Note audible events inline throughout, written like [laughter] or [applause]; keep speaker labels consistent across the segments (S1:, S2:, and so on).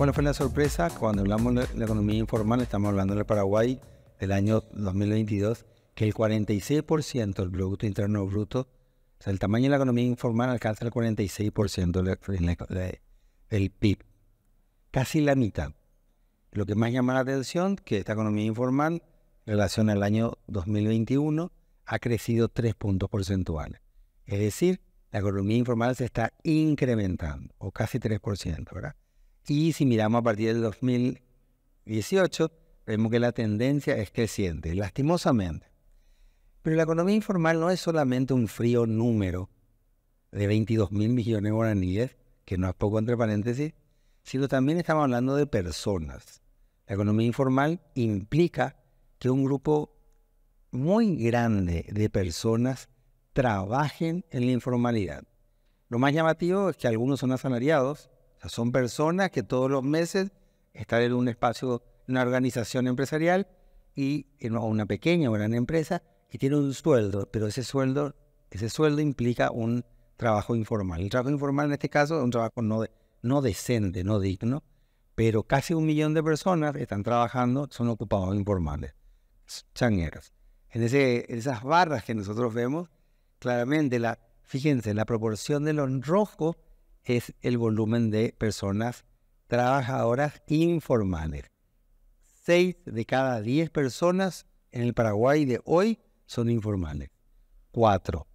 S1: ¿Cuál fue la sorpresa? Cuando hablamos de la economía informal, estamos hablando del Paraguay del año 2022, que el 46% del Producto Interno Bruto, o sea, el tamaño de la economía informal alcanza el 46% del PIB. Casi la mitad. Lo que más llama la atención que esta economía informal, en relación al año 2021, ha crecido 3 puntos porcentuales. Es decir, la economía informal se está incrementando, o casi 3%, ¿verdad? Y si miramos a partir del 2018, vemos que la tendencia es creciente, lastimosamente. Pero la economía informal no es solamente un frío número de 22 mil millones de guaraníes, que no es poco entre paréntesis, sino también estamos hablando de personas. La economía informal implica que un grupo muy grande de personas trabajen en la informalidad. Lo más llamativo es que algunos son asalariados, son personas que todos los meses están en un espacio, una organización empresarial y en una pequeña o gran empresa y tienen un sueldo, pero ese sueldo, ese sueldo implica un trabajo informal. El trabajo informal en este caso es un trabajo no, no decente, no digno, pero casi un millón de personas están trabajando, son ocupados informales, changueros. En, en esas barras que nosotros vemos, claramente, la, fíjense, la proporción de lo rojo es el volumen de personas trabajadoras informales. Seis de cada diez personas en el Paraguay de hoy son informales. Cuatro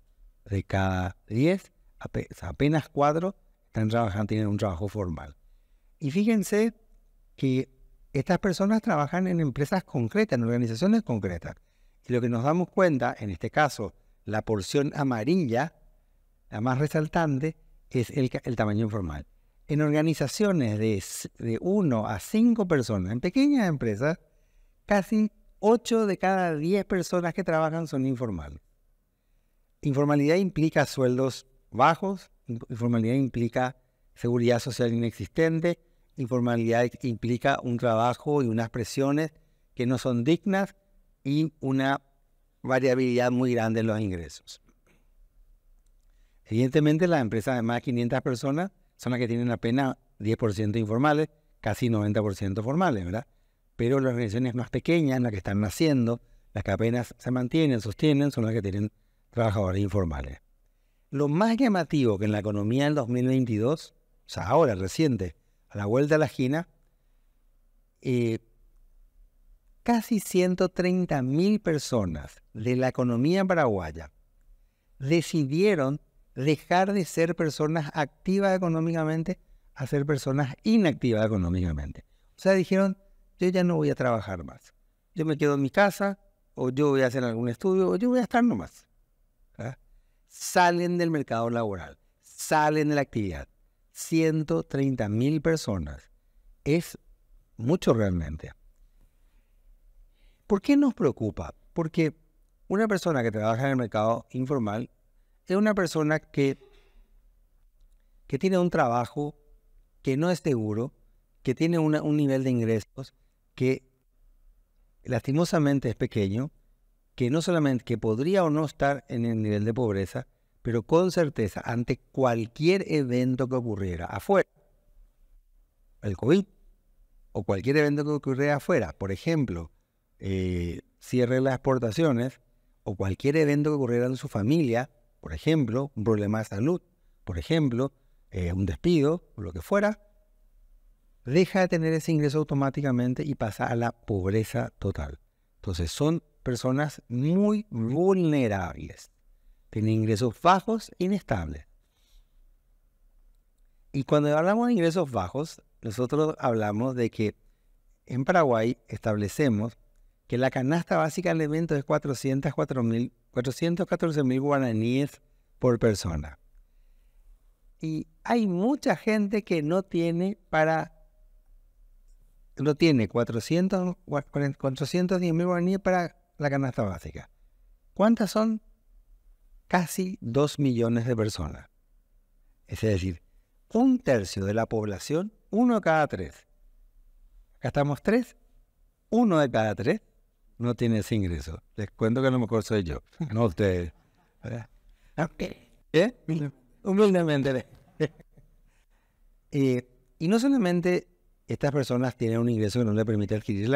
S1: de cada diez, apenas cuatro, están trabajando, tienen un trabajo formal. Y fíjense que estas personas trabajan en empresas concretas, en organizaciones concretas. Y lo que nos damos cuenta, en este caso, la porción amarilla, la más resaltante, es el, tamaño informal. En organizaciones de, de 1 a 5 personas, en pequeñas empresas, casi 8 de cada 10 personas que trabajan son informales. Informalidad implica sueldos bajos, informalidad implica seguridad social inexistente, informalidad implica un trabajo y unas presiones que no son dignas y una variabilidad muy grande en los ingresos. Evidentemente, las empresas de más de 500 personas son las que tienen apenas 10% informales, casi 90% formales, ¿verdad? Pero las organizaciones más pequeñas, las que están naciendo, las que apenas se mantienen, sostienen, son las que tienen trabajadores informales. Lo más llamativo que en la economía del 2022, o sea, ahora, reciente, a la vuelta de la esquina, eh, casi 130 mil personas de la economía paraguaya decidieron dejar de ser personas activas económicamente a ser personas inactivas económicamente. O sea, dijeron, yo ya no voy a trabajar más. Yo me quedo en mi casa, o yo voy a hacer algún estudio, o yo voy a estar nomás. ¿Ah? Salen del mercado laboral, salen de la actividad. 130 mil personas. Es mucho realmente. ¿Por qué nos preocupa? Porque una persona que trabaja en el mercado informal es una persona que, que tiene un trabajo que no es seguro, que tiene un nivel de ingresos que lastimosamente es pequeño, que no solamente que podría o no estar en el nivel de pobreza, pero con certeza ante cualquier evento que ocurriera afuera, el COVID o cualquier evento que ocurriera afuera, por ejemplo, eh, cierre las exportaciones o cualquier evento que ocurriera en su familia, por ejemplo, un problema de salud, por ejemplo, eh, un despido o lo que fuera, deja de tener ese ingreso automáticamente y pasa a la pobreza total. Entonces son personas muy vulnerables. Tienen ingresos bajos, inestables. Y cuando hablamos de ingresos bajos, nosotros hablamos de que en Paraguay establecemos que la canasta básica de alimentos es 414 mil guaraníes por persona. Y hay mucha gente que no tiene para no tiene 400, 410 mil guaraníes para la canasta básica. ¿Cuántas son? Casi 2 millones de personas. Es decir, un tercio de la población, uno de cada tres. Acá estamos tres, uno de cada tres no tiene ese ingreso. Les cuento que a lo mejor soy yo, no ustedes. ¿Eh? Humildemente. [laughs] y no solamente estas personas tienen un ingreso que no les permite adquirir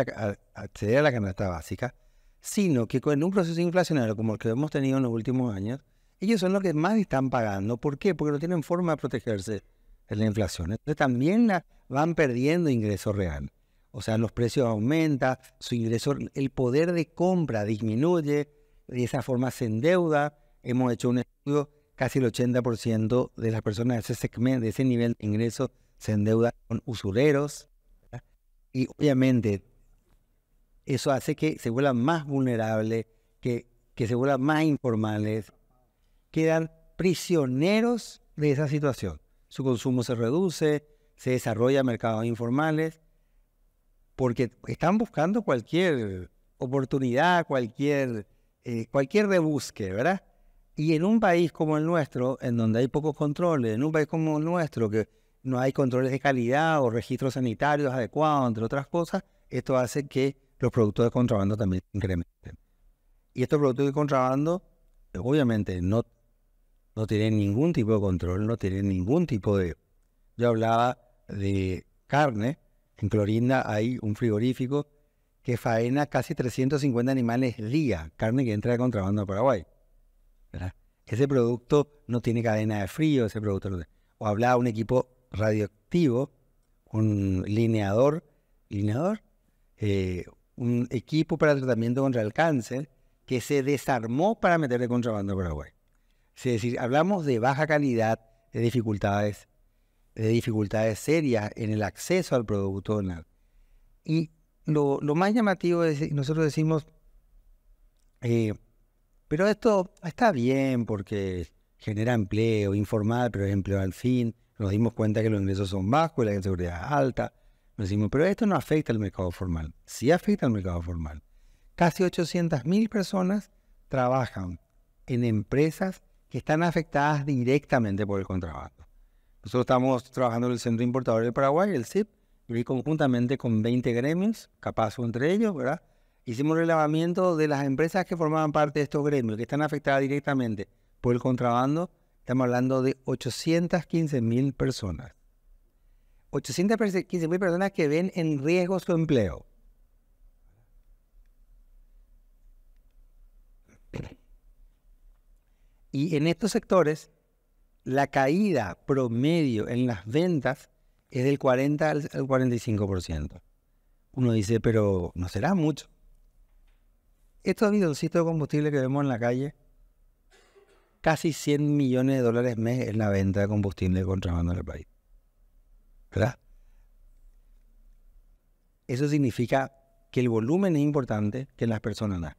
S1: acceder a la canasta básica, sino que con un proceso inflacionario como el que hemos tenido en los últimos años, ellos son los que más están pagando. ¿Por qué? Porque no tienen forma de protegerse de la inflación. Entonces también van perdiendo ingreso real. O sea, los precios aumentan, su ingreso, el poder de compra disminuye, de esa forma se endeuda. Hemos hecho un estudio, casi el 80% de las personas de ese segmento, de ese nivel de ingreso, se endeudan con usureros. Y obviamente eso hace que se vuelvan más vulnerables, que, que se vuelvan más informales, quedan prisioneros de esa situación. Su consumo se reduce, se desarrolla mercados informales, porque están buscando cualquier oportunidad, cualquier, eh, cualquier rebusque, ¿verdad? Y en un país como el nuestro, en donde hay pocos controles, en un país como el nuestro, que no hay controles de calidad o registros sanitarios adecuados, entre otras cosas, esto hace que los productos de contrabando también incrementen. Y estos productos de contrabando, obviamente, no no tienen ningún tipo de control, no tienen ningún tipo de... Yo hablaba de carne, en Clorinda hay un frigorífico que faena casi 350 animales al día, carne que entra de contrabando a Paraguay. Ese producto no tiene cadena de frío, ese producto O hablaba un equipo radioactivo, un lineador, lineador, eh, un equipo para tratamiento contra el cáncer que se desarmó para meter de contrabando a Paraguay. Es decir, hablamos de baja calidad, de dificultades, de dificultades serias en el acceso al producto. Y lo, más llamativo es, nosotros decimos, eh, pero esto está bien porque genera empleo informal, pero es empleo al fin. Nos dimos cuenta que los ingresos son bajos y la inseguridad es alta. Nos decimos, pero esto no afecta al mercado formal. Sí afecta al mercado formal. Casi 800.000 personas trabajan en empresas que están afectadas directamente por el contrabando. Nosotros estamos trabajando en el Centro Importador del Paraguay, el CIP, y conjuntamente con 20 gremios, capaz entre ellos, ¿verdad? Hicimos un relevamiento de las empresas que formaban parte de estos gremios, que están afectadas directamente por el contrabando. Estamos hablando de 815 mil personas. 815 mil personas que ven en riesgo su empleo. Y en estos sectores, la caída promedio en las ventas es del 40 al 45%. Uno dice, pero no será mucho. Estos bidoncitos de combustible que vemos en la calle, casi 100 millones de dólares mes en la venta de combustible de contrabando en el país. ¿Verdad? Eso significa que el volumen es importante, que las personas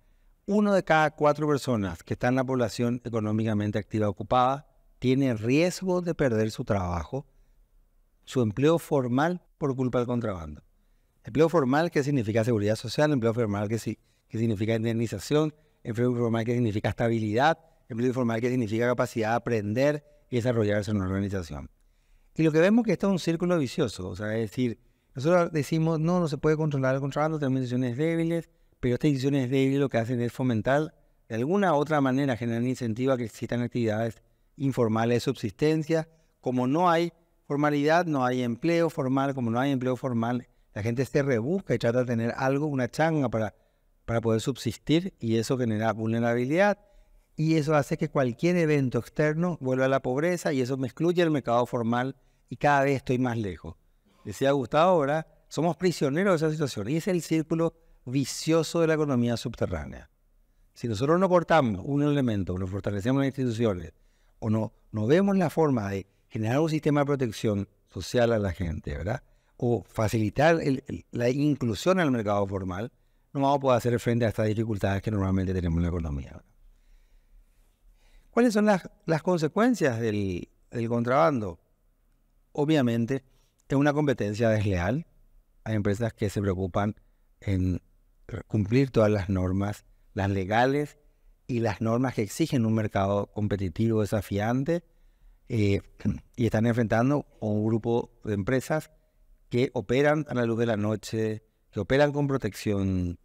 S1: uno de cada cuatro personas que está en la población económicamente activa ocupada tiene riesgo de perder su trabajo, su empleo formal por culpa del contrabando. Empleo formal, que significa seguridad social, empleo formal, que, sí, que significa indemnización, empleo formal, que significa estabilidad, empleo formal, que significa capacidad de aprender y desarrollarse en una organización. Y lo que vemos que esto es un círculo vicioso, o sea, es decir, nosotros decimos, no, no se puede controlar el contrabando, tenemos decisiones débiles, pero estas decisiones débiles lo que hacen es fomentar de alguna u otra manera, generar incentivo a que existan actividades informales de subsistencia. Como no hay formalidad, no hay empleo formal, como no hay empleo formal, la gente se rebusca y trata de tener algo, una changa para, para poder subsistir y eso genera vulnerabilidad y eso hace que cualquier evento externo vuelva a la pobreza y eso me excluye el mercado formal y cada vez estoy más lejos. Decía Gustavo, ahora somos prisioneros de esa situación y es el círculo vicioso de la economía subterránea. Si nosotros no cortamos un elemento, no fortalecemos las instituciones, o no, no vemos la forma de generar un sistema de protección social a la gente, ¿verdad? O facilitar la inclusión al mercado formal, no vamos a poder hacer frente a estas dificultades que normalmente tenemos en la economía. ¿Cuáles son las, las consecuencias del, contrabando? Obviamente, es una competencia desleal. Hay empresas que se preocupan en cumplir todas las normas, las legales y las normas que exigen un mercado competitivo desafiante eh, y están enfrentando a un grupo de empresas que operan a la luz de la noche, que operan con protección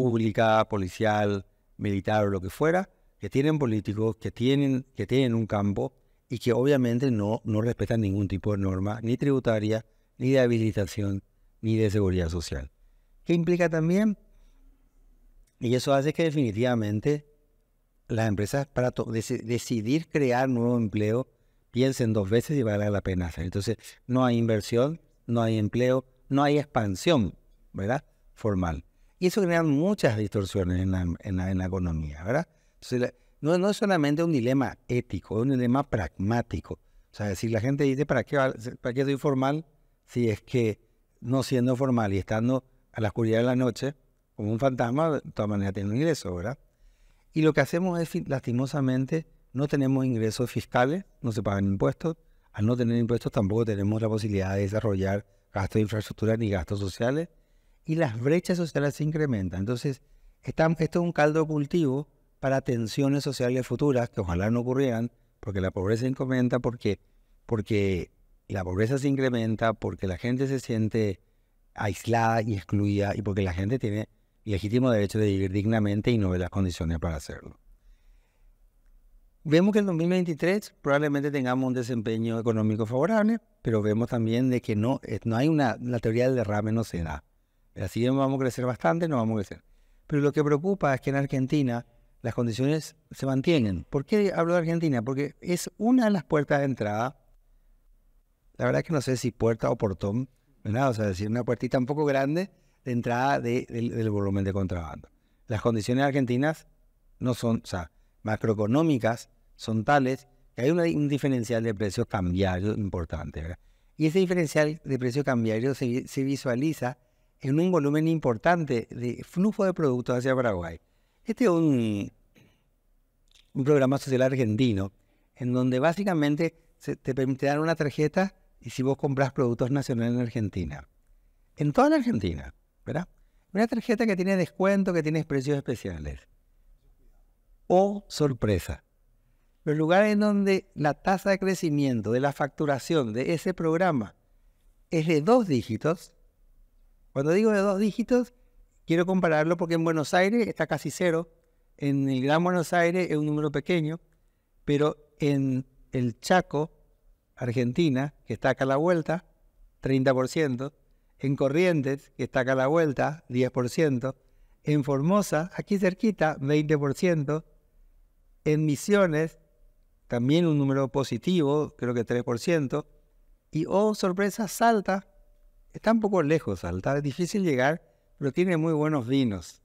S1: pública, policial, militar o lo que fuera, que tienen políticos, que tienen, que tienen un campo y que obviamente no, no respetan ningún tipo de norma, ni tributaria, ni de habilitación, ni de seguridad social. ¿Qué implica también? Y eso hace que definitivamente las empresas para decidir crear nuevo empleo piensen dos veces si vale la pena hacer. Entonces, no hay inversión, no hay empleo, no hay expansión, ¿verdad? Formal. Y eso crea muchas distorsiones en la, economía, ¿verdad? Entonces, no, no es solamente un dilema ético, es un dilema pragmático. O sea, si la gente dice, ¿para qué, ¿para qué soy formal? Si es que no siendo formal y estando a la oscuridad de la noche, como un fantasma, de todas maneras tiene un ingreso, ¿verdad? Y lo que hacemos es, lastimosamente, no tenemos ingresos fiscales, no se pagan impuestos. Al no tener impuestos tampoco tenemos la posibilidad de desarrollar gastos de infraestructura ni gastos sociales. Y las brechas sociales se incrementan. Entonces, esto es un caldo cultivo para tensiones sociales futuras que ojalá no ocurrieran, porque la pobreza incrementa, porque, porque la pobreza se incrementa, porque la gente se siente aislada y excluida y porque la gente tiene legítimo derecho de vivir dignamente y no ve las condiciones para hacerlo. Vemos que en 2023 probablemente tengamos un desempeño económico favorable, pero vemos también de que no, eh, no hay una, la teoría del derrame no se da. Así vamos a crecer bastante, no vamos a crecer. Pero lo que preocupa es que en Argentina las condiciones se mantienen. ¿Por qué hablo de Argentina? Porque es una de las puertas de entrada. La verdad que no sé si puerta o portón, ¿verdad? O sea, decir una puertita un poco grande de entrada del volumen de contrabando. Las condiciones argentinas no son, o sea, macroeconómicas son tales que hay un diferencial de precios cambiario importante. ¿verdad? Y ese diferencial de precio cambiario se, visualiza en un volumen importante de flujo de productos hacia Paraguay. Este es un, un programa social argentino en donde básicamente te permite dar una tarjeta y si vos compras productos nacionales en Argentina. En toda la Argentina. ¿verdad? Una tarjeta que tiene descuento, que tiene precios especiales. O sorpresa. Los lugares en donde la tasa de crecimiento de la facturación de ese programa es de dos dígitos. Cuando digo de dos dígitos, quiero compararlo porque en Buenos Aires está casi cero. En el Gran Buenos Aires es un número pequeño, pero en el Chaco, Argentina, que está acá a la vuelta, 30%, en Corrientes, que está acá a la vuelta, 10%. En Formosa, aquí cerquita, 20%. En Misiones, también un número positivo, creo que 3%. Y, oh, sorpresa, Salta, está un poco lejos Salta, es difícil llegar, pero tiene muy buenos vinos.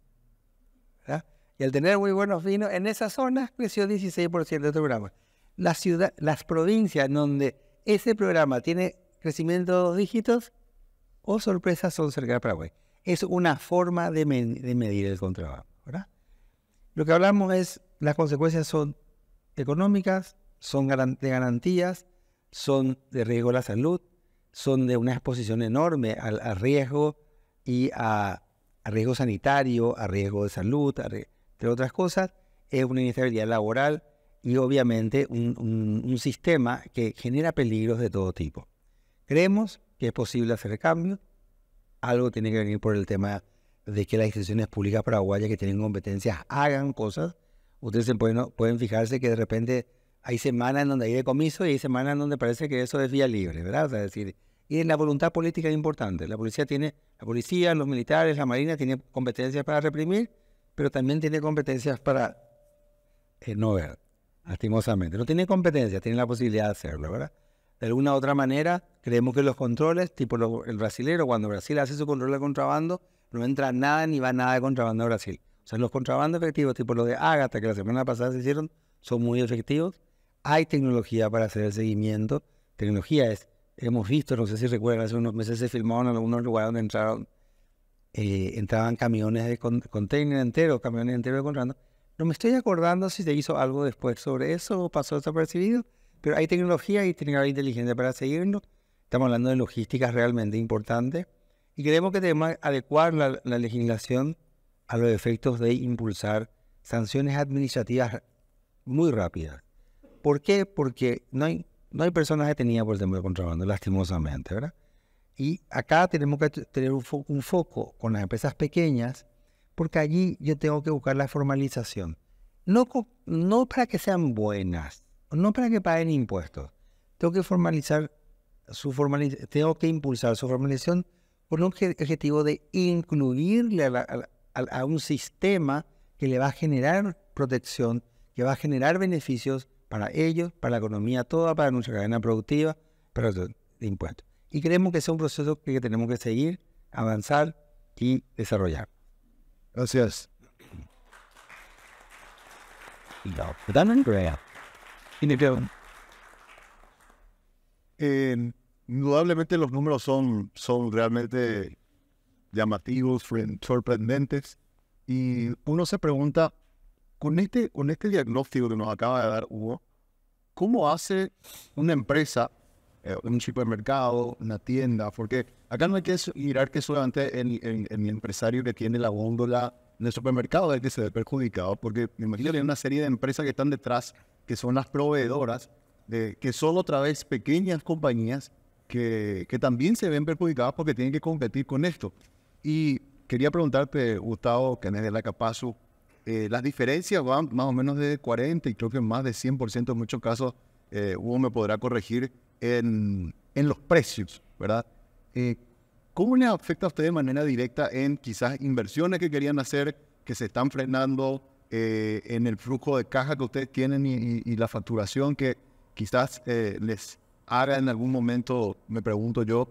S1: Y al tener muy buenos vinos, en esa zona creció 16% este programa. La ciudad, las provincias donde ese programa tiene crecimiento de dos dígitos, o sorpresas son cerca de Paraguay. Es una forma de, medir el contrabando. Lo que hablamos es, las consecuencias son económicas, son de garantías, son de riesgo a la salud, son de una exposición enorme al, riesgo y a, riesgo sanitario, a riesgo de salud, entre otras cosas, es una inestabilidad laboral y obviamente un sistema que genera peligros de todo tipo. Creemos que es posible hacer cambios. Algo tiene que venir por el tema de que las instituciones públicas paraguayas que tienen competencias hagan cosas. Ustedes pueden, pueden fijarse que de repente hay semanas en donde hay decomiso y hay semanas en donde parece que eso es vía libre, ¿verdad? O sea, es decir, y la voluntad política es importante. La policía tiene, la policía, los militares, la marina tienen competencias para reprimir, pero también tiene competencias para eh, no ver, lastimosamente. No tiene competencias, tiene la posibilidad de hacerlo, ¿verdad? de alguna u otra manera, creemos que los controles, tipo el brasilero, cuando Brasil hace su control de contrabando, no entra nada ni va nada de contrabando a Brasil. O sea, los contrabandos efectivos, tipo los de Ágata, que la semana pasada se hicieron, son muy efectivos. Hay tecnología para hacer el seguimiento. Tecnología es, hemos visto, no sé si recuerdan, hace unos meses se filmaron en algunos lugares donde entraron, eh, entraban camiones de container enteros, camiones enteros de contrabando. No me estoy acordando si se hizo algo después sobre eso o pasó desapercibido pero hay tecnología y tecnología inteligente para seguirlo. Estamos hablando de logísticas realmente importantes y creemos que debemos adecuar la, legislación a los efectos de impulsar sanciones administrativas muy rápidas. ¿Por qué? Porque no hay, no hay personas detenidas por el tema de contrabando, lastimosamente, ¿verdad? Y acá tenemos que tener un, foco con las empresas pequeñas, porque allí yo tengo que buscar la formalización. No, no para que sean buenas, no para que paguen impuestos. Tengo que formalizar su tengo que impulsar su formalización con un objetivo de incluirle a, un sistema que le va a generar protección, que va a generar beneficios para ellos, para la economía toda, para nuestra cadena productiva, para de impuestos. Y creemos que es un proceso que tenemos que seguir, avanzar y desarrollar.
S2: Gracias. Eh, indudablemente los números son, son realmente llamativos, sorprendentes. Y uno se pregunta, con este, con este diagnóstico que nos acaba de dar Hugo, ¿cómo hace una empresa, eh, un supermercado, una tienda? Porque acá no hay que mirar que solamente el, el, empresario que tiene la góndola en el supermercado es el que se ve perjudicado, porque me imagino que hay una serie de empresas que están detrás, que son las proveedoras, de, que son otra vez pequeñas compañías que, que también se ven perjudicadas porque tienen que competir con esto. Y quería preguntarte, Gustavo, que es de la Capazu, eh, las diferencias van más o menos de 40 y creo que más de 100% en muchos casos, eh, Hugo me podrá corregir, en, en los precios, ¿verdad? Eh, ¿Cómo le afecta a usted de manera directa en quizás inversiones que querían hacer, que se están frenando eh, en el flujo de caja que ustedes tienen y, la facturación que quizás les haga en algún momento, me pregunto yo,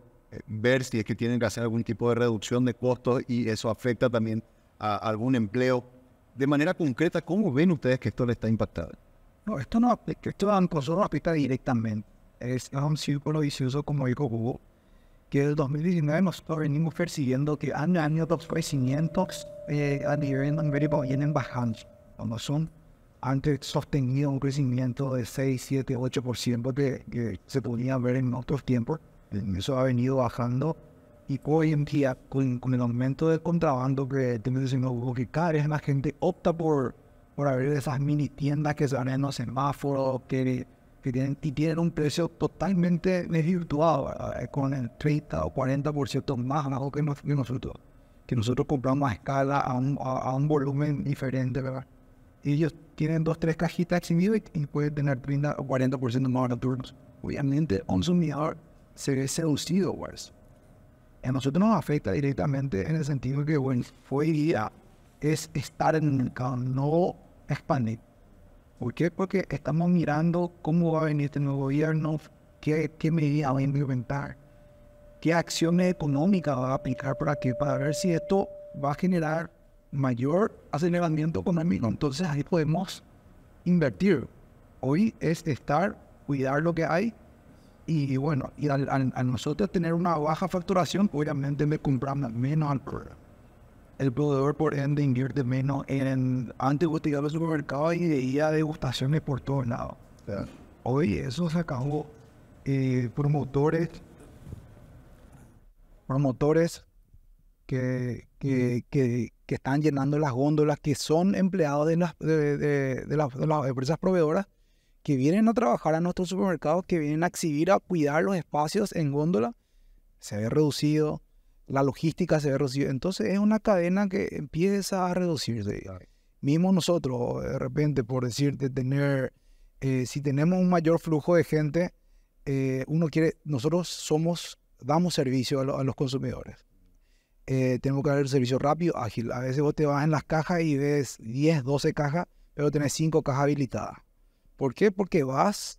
S2: ver si es que tienen que hacer algún tipo de reducción de costos y eso afecta también a algún empleo. De manera concreta, ¿cómo ven ustedes que esto le está impactando?
S3: No, esto no esto a nosotros nos afecta directamente. Es, un círculo vicioso, como dijo Hugo, que el 2019 nosotros venimos persiguiendo que año a año los crecimientos eh, a nivel numérico vienen bajando. Cuando son antes sostenido un crecimiento de 6, 7, 8% que, que se podía ver en otros tiempos eso ha venido bajando y hoy en día con, el aumento del contrabando que que cada vez más gente opta por, por abrir esas mini tiendas que se van en los semáforos, que, que tienen, y tienen un precio totalmente desvirtuado, con el 30 o 40% más bajo que, nosotros, que nosotros compramos a escala a un, a, un volumen diferente, ¿verdad? Ellos tienen dos, tres cajitas exhibidas y, pueden tener 30 o 40% más turnos. Obviamente, un consumidor se ve seducido eso. A nosotros nos afecta directamente en el sentido que, bueno, fue día es estar en el mercado, no expandir. ¿Por qué? Porque estamos mirando cómo va a venir este nuevo gobierno, qué, qué medidas va a implementar, qué acciones económicas va a aplicar para qué, para ver si esto va a generar mayor aceleramiento económico. Entonces ahí podemos invertir. Hoy es estar, cuidar lo que hay y, bueno, y al, nosotros tener una baja facturación, obviamente me compramos menos al. El proveedor, por ende, invierte menos en. Antes buscaba el supermercado y veía degustaciones por todos lados. Hoy eso se acabó. Eh, promotores. Promotores que, que, que, están llenando las góndolas, que son empleados de las, de, de, de las empresas proveedoras que vienen a trabajar a nuestros supermercados, que vienen a exhibir, a cuidar los espacios en góndola, se ve reducido, la logística se ve reducida. Entonces es una cadena que empieza a reducirse. Mismo nosotros, de repente, por decirte, tener, eh, si tenemos un mayor flujo de gente, eh, uno quiere, nosotros somos, damos servicio a, los consumidores. Eh, tenemos que dar servicio rápido, ágil. A veces vos te vas en las cajas y ves 10, 12 cajas, pero tenés 5 cajas habilitadas. ¿Por qué? Porque vas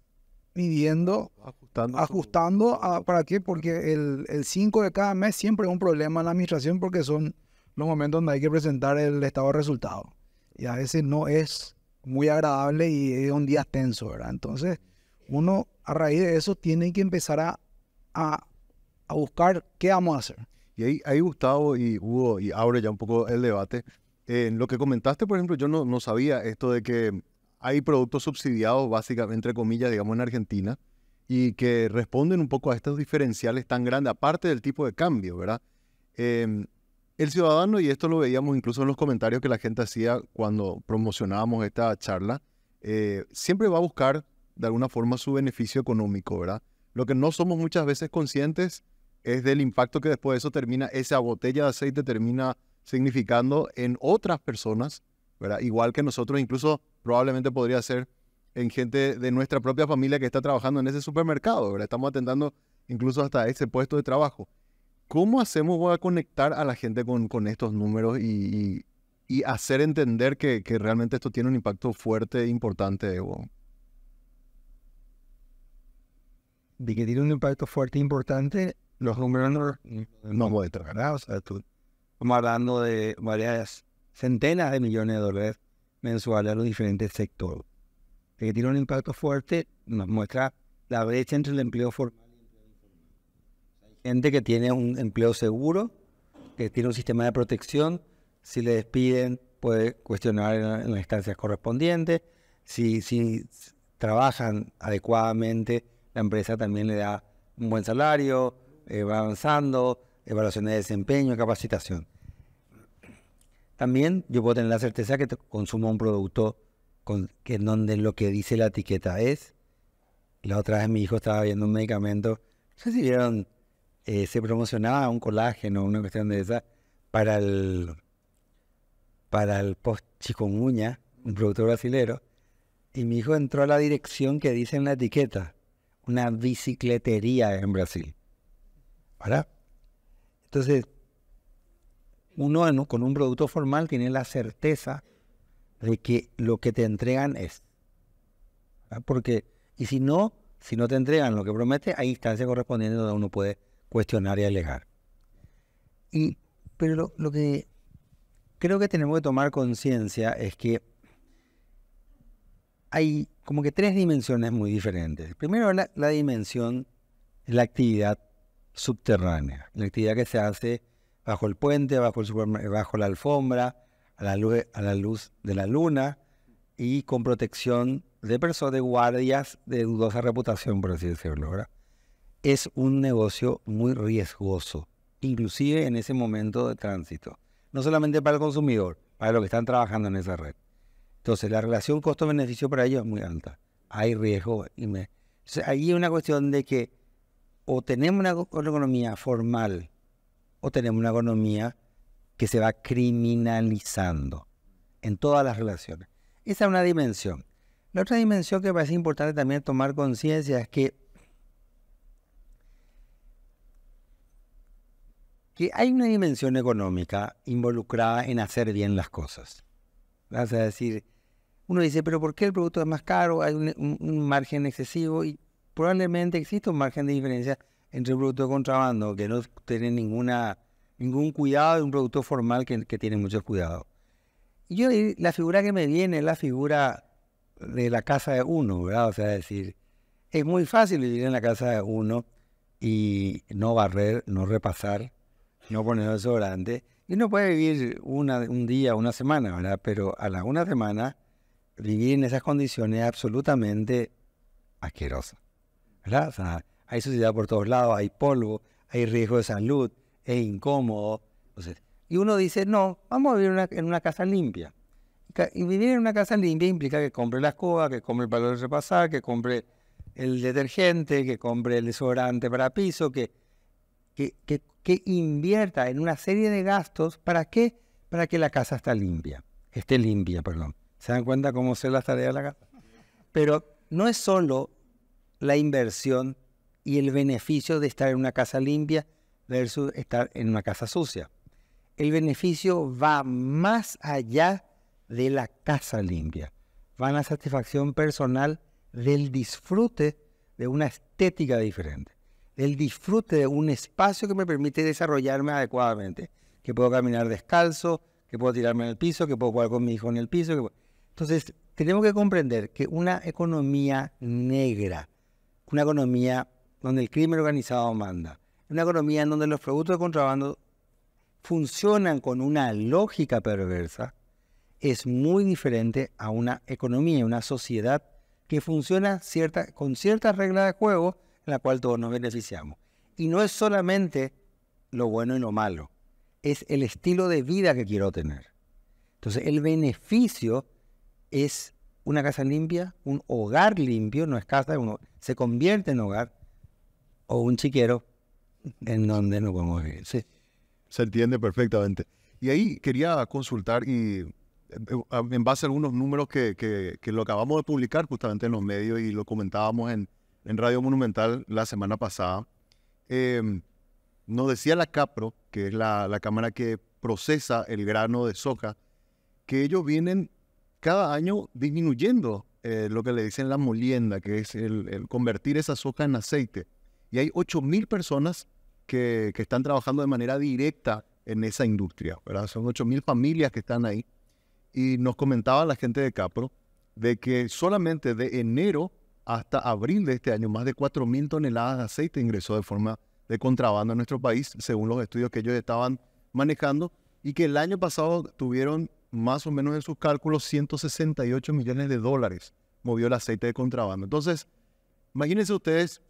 S3: midiendo, ajustando, ajustando ¿para qué? Porque el 5 de cada mes siempre es un problema en la administración porque son los momentos donde hay que presentar el estado de resultado. Y a veces no es muy agradable y es un día tenso, ¿verdad? Entonces, uno a raíz de eso tiene que empezar a, a, buscar qué vamos a hacer.
S2: Y ahí, ahí Gustavo y Hugo, y abre ya un poco el debate. En lo que comentaste, por ejemplo, yo no, no sabía esto de que hay productos subsidiados, básicamente, entre comillas, digamos, en Argentina, y que responden un poco a estos diferenciales tan grandes, aparte del tipo de cambio, ¿verdad? Em, el ciudadano, y esto lo veíamos incluso en los comentarios que la gente hacía cuando promocionábamos esta charla, eh, siempre va a buscar de alguna forma su beneficio económico, ¿verdad? Lo que no somos muchas veces conscientes es del impacto que después de eso termina, esa botella de aceite termina significando en otras personas, ¿verdad? Igual que nosotros, incluso probablemente podría ser en gente de nuestra propia familia que está trabajando en ese supermercado, ¿verdad? Estamos atentando incluso hasta ese puesto de trabajo. ¿Cómo hacemos para conectar a la gente con, con estos números y, y- y hacer entender que, que realmente esto tiene un impacto fuerte e importante? Evo?
S1: de que tiene un impacto fuerte e importante, los números no,
S2: No muestra.
S1: ¿verdad? O sea, tú, estamos hablando de varias centenas de millones de dólares mensuales a los diferentes sectores. Que tiene un impacto fuerte, nos muestra la brecha entre el empleo formal y el empleo informal. Hay gente que tiene un empleo seguro, que tiene un sistema de protección, si le despiden puede cuestionar en, la- en las instancias correspondientes, si, si trabajan adecuadamente, la empresa también le da un buen salario, eh, va avanzando, evaluaciones de desempeño, capacitación. También yo puedo tener la certeza que consumo un producto con, que en donde lo que dice la etiqueta es. La otra vez mi hijo estaba viendo un medicamento, no sé si vieron, eh, se promocionaba un colágeno, una cuestión de esa, para el, para el post chikungunya, un producto brasilero, y mi hijo entró a la dirección que dice en la etiqueta, una bicicletería en Brasil. ¿Verdad? Entonces, uno con un producto formal tiene la certeza de que lo que te entregan es. Porque, y si no, si no te entregan lo que promete, hay instancias correspondientes donde uno puede cuestionar y alegar. Y, pero lo, que creo que tenemos que tomar conciencia es que hay como que tres dimensiones muy diferentes. Primero, la, la dimensión la actividad subterránea, la actividad que se hace bajo el puente, bajo, la alfombra, a la, luz, de la luna y con protección de personas, de guardias de dudosa reputación, por así decirlo. ¿verdad? Es un negocio muy riesgoso, inclusive en ese momento de tránsito. No solamente para el consumidor, para los que están trabajando en esa red. Entonces, la relación costo-beneficio para ellos es muy alta. Hay riesgo. Y me... Entonces, ahí hay una cuestión de que o tenemos una economía formal o tenemos una economía que se va criminalizando en todas las relaciones. Esa es una dimensión. La otra dimensión que me parece importante también tomar conciencia es que, que hay una dimensión económica involucrada en hacer bien las cosas. sea, Es decir, uno dice, pero ¿por qué el producto es más caro? Hay un margen excesivo y probablemente existe un margen de diferencia entre un producto de contrabando que no tiene ninguna, ningún cuidado y un producto formal que, que tiene muchos cuidados. Y yo la figura que me viene es la figura de la casa de uno, ¿verdad? O sea, decir, es muy fácil vivir en la casa de uno y no barrer, no repasar, no poner desodorante. Y uno puede vivir una, un día, una semana, ¿verdad? Pero a la una semana, vivir en esas condiciones es absolutamente asqueroso, ¿verdad? O sea, hay suciedad por todos lados, hay polvo, hay riesgo de salud, es incómodo. Entonces, y uno dice, no, vamos a vivir una- en una casa limpia. Y vivir en una casa limpia implica que compre la escoba, que compre el palo de repasar, que compre el detergente, que compre el desodorante para piso, que, que, que, que invierta en una serie de gastos. ¿Para qué? Para que la casa esté limpia. Esté limpia, perdón. ¿Se dan cuenta cómo hacer las tareas de la casa? Pero no es solo la inversión y el beneficio de estar en una casa limpia versus estar en una casa sucia. El beneficio va más allá de la casa limpia. Va en la satisfacción personal del disfrute de una estética diferente, del disfrute de un espacio que me permite desarrollarme adecuadamente, que puedo caminar descalzo, que puedo tirarme en el piso, que puedo jugar con mi hijo en el piso. que Entonces, tenemos que comprender que una economía negra, una economía donde el crimen organizado manda, una economía en donde los productos de contrabando funcionan con una lógica perversa, es muy diferente a una economía, una sociedad que funciona con ciertas reglas de juego en la cual todos nos beneficiamos. Y no es solamente lo bueno y lo malo, es el estilo de vida que quiero tener. Entonces, el beneficio es una casa limpia, un hogar limpio, no es casa, uno se convierte en hogar, o un chiquero en donde no podemos vivir. Sí.
S2: Se entiende perfectamente. Y ahí quería consultar y eh, en base a algunos números que, que- lo acabamos de publicar justamente en los medios y lo comentábamos en, en Radio Monumental la semana pasada. eh, nos decía la CAPRO, que es la, la cámara que procesa el grano de soja, que ellos vienen cada año disminuyendo eh, lo que le dicen la molienda, que es el, convertir esa soja en aceite. Y hay 8.000 personas que, que, están trabajando de manera directa en esa industria, ¿verdad? Son 8.000 familias que están ahí. Y nos comentaba la gente de Capro de que solamente de enero hasta abril de este año, más de 4.000 toneladas de aceite ingresó de forma de contrabando a nuestro país, según los estudios que ellos estaban manejando, y que el año pasado tuvieron más o menos en sus cálculos 168 millones de dólares movió el aceite de contrabando. Entonces, imagínense ustedes,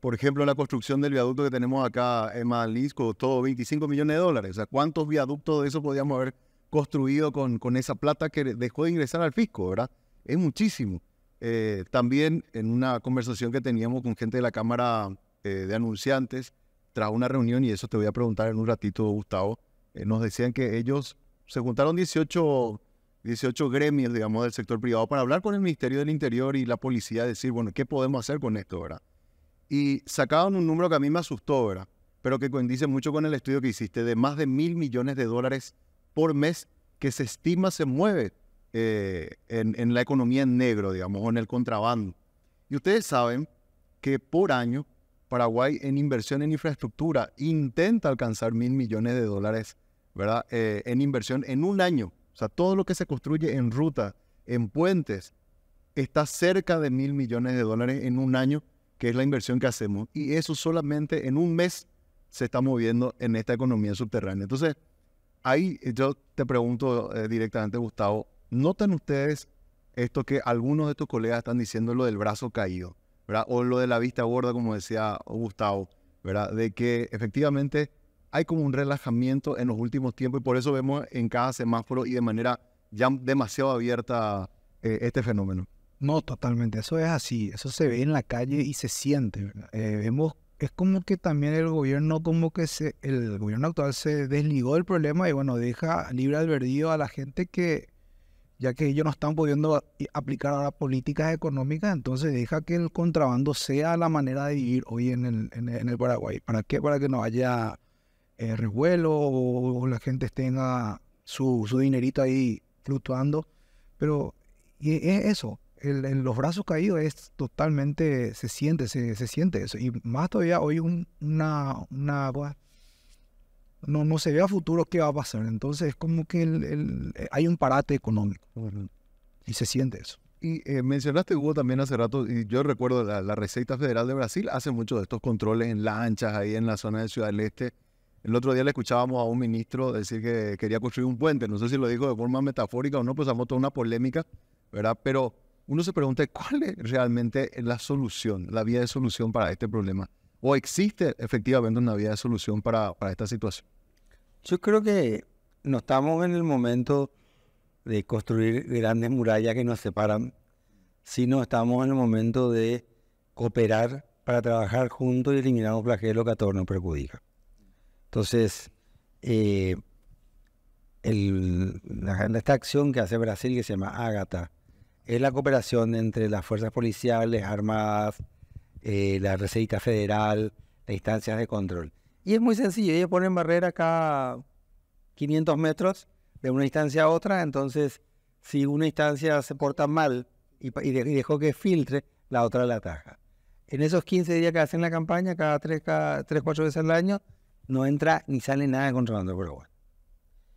S2: por ejemplo, la construcción del viaducto que tenemos acá en Madrid costó 25 millones de dólares. O sea, ¿cuántos viaductos de eso podríamos haber construido con, con esa plata que dejó de ingresar al fisco, verdad? Es muchísimo. Eh, también en una conversación que teníamos con gente de la Cámara eh, de Anunciantes, tras una reunión, y eso te voy a preguntar en un ratito, Gustavo, eh, nos decían que ellos se juntaron 18, 18 gremios, digamos, del sector privado para hablar con el Ministerio del Interior y la policía, decir, bueno, ¿qué podemos hacer con esto, verdad? Y sacaban un número que a mí me asustó, ¿verdad? Pero que coincide mucho con el estudio que hiciste, de más de mil millones de dólares por mes que se estima se mueve eh, en, la economía en negro, digamos, o en el contrabando. Y ustedes saben que por año Paraguay en inversión en infraestructura intenta alcanzar mil millones de dólares, ¿verdad? Eh, en inversión en un año. O sea, todo lo que se construye en ruta, en puentes, está cerca de mil millones de dólares en un año, que es la inversión que hacemos. Y eso solamente en un mes se está moviendo en esta economía subterránea. Entonces, ahí yo te pregunto eh, directamente, Gustavo, ¿Notan ustedes esto que algunos de tus colegas están diciendo lo del brazo caído, ¿verdad? O lo de la vista gorda, como decía Gustavo, ¿verdad? De que efectivamente hay como un relajamiento en los últimos tiempos y por eso vemos en cada semáforo y de manera ya demasiado abierta eh, este fenómeno.
S3: No, totalmente. Eso es así. Eso se ve en la calle y se siente. Eh, vemos, es como que también el gobierno, como que se, el gobierno actual se desligó del problema y bueno, deja libre albedrío a la gente que ya que ellos no están pudiendo aplicar ahora políticas económicas, entonces deja que el contrabando sea la manera de vivir hoy en el, en el, Paraguay. ¿Para qué? Para que no haya eh, revuelo o, la gente tenga su, su dinerito ahí fluctuando. Pero y es eso, en los brazos caídos es totalmente, se siente, se, se siente eso. Y más todavía hoy un, una, una, no, no se ve a futuro qué va a pasar. Entonces es como que el, eh, hay un parate económico y se siente eso.
S2: Y eh, mencionaste, Hugo, también hace rato, y yo recuerdo la, la Receita Federal de Brasil hace muchos de estos controles en lanchas ahí en la zona de Ciudad del Este. El otro día le escuchábamos a un ministro decir que quería construir un puente. No sé si lo dijo de forma metafórica o no, pues ha toda una polémica, ¿verdad? Pero uno se pregunta cuál es realmente la solución, la vía de solución para este problema. ¿O existe efectivamente una vía de solución para, para esta situación?
S1: Yo creo que no estamos en el momento de construir grandes murallas que nos separan, sino estamos en el momento de cooperar para trabajar juntos y eliminar un flagelo que a todos nos perjudica. Entonces, eh, esta acción que hace Brasil, que se llama Ágata, es la cooperación entre las fuerzas policiales, armadas, eh, la Receita Federal, las instancias de control. Y es muy sencillo, ellos ponen barrera cada 500 metros de una instancia a otra, entonces si una instancia se porta mal y, dejó que filtre, la otra la ataja. En esos 15 días que hacen la campaña, cada 3, cada 3 4 veces al año, no entra ni sale nada de contrabando pero bueno.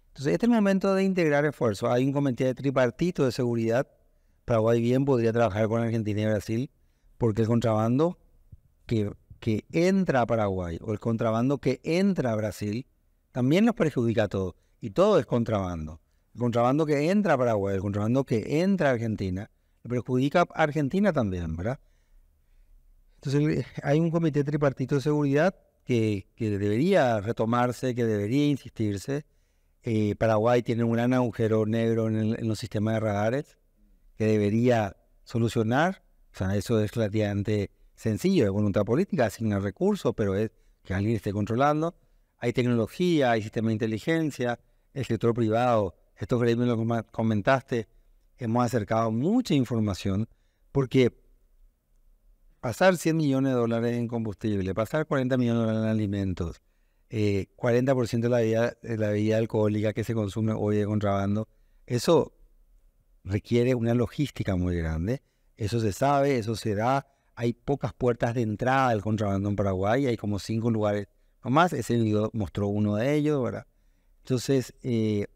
S1: Entonces, este es el momento de integrar esfuerzos. Hay un comité tripartito de seguridad. Paraguay bien podría trabajar con Argentina y Brasil, porque el contrabando que que entra a Paraguay o el contrabando que entra a Brasil también nos perjudica a todos. Y todo es contrabando. El contrabando que entra a Paraguay, el contrabando que entra a Argentina, perjudica a Argentina también, ¿verdad? Entonces hay un comité tripartito de seguridad que, debería retomarse, que debería insistirse. Eh, Paraguay tiene un gran agujero negro en, en, los sistemas de radares que debería solucionar. O sea, eso es relativamente sencillo, de voluntad política, asignar recursos, pero es que alguien esté controlando. Hay tecnología, hay sistema de inteligencia, el sector privado, estos gremios lo que comentaste, hemos acercado mucha información porque pasar 100 millones de dólares en combustible, pasar 40 millones de dólares en alimentos, eh, 40% de la bebida, de la bebida alcohólica que se consume hoy de contrabando, eso requiere una logística muy grande. Eso se sabe, eso se da. Hay pocas puertas de entrada del contrabando en Paraguay, hay como cinco lugares nomás. Ese video mostró uno de ellos, ¿verdad? Entonces, eh,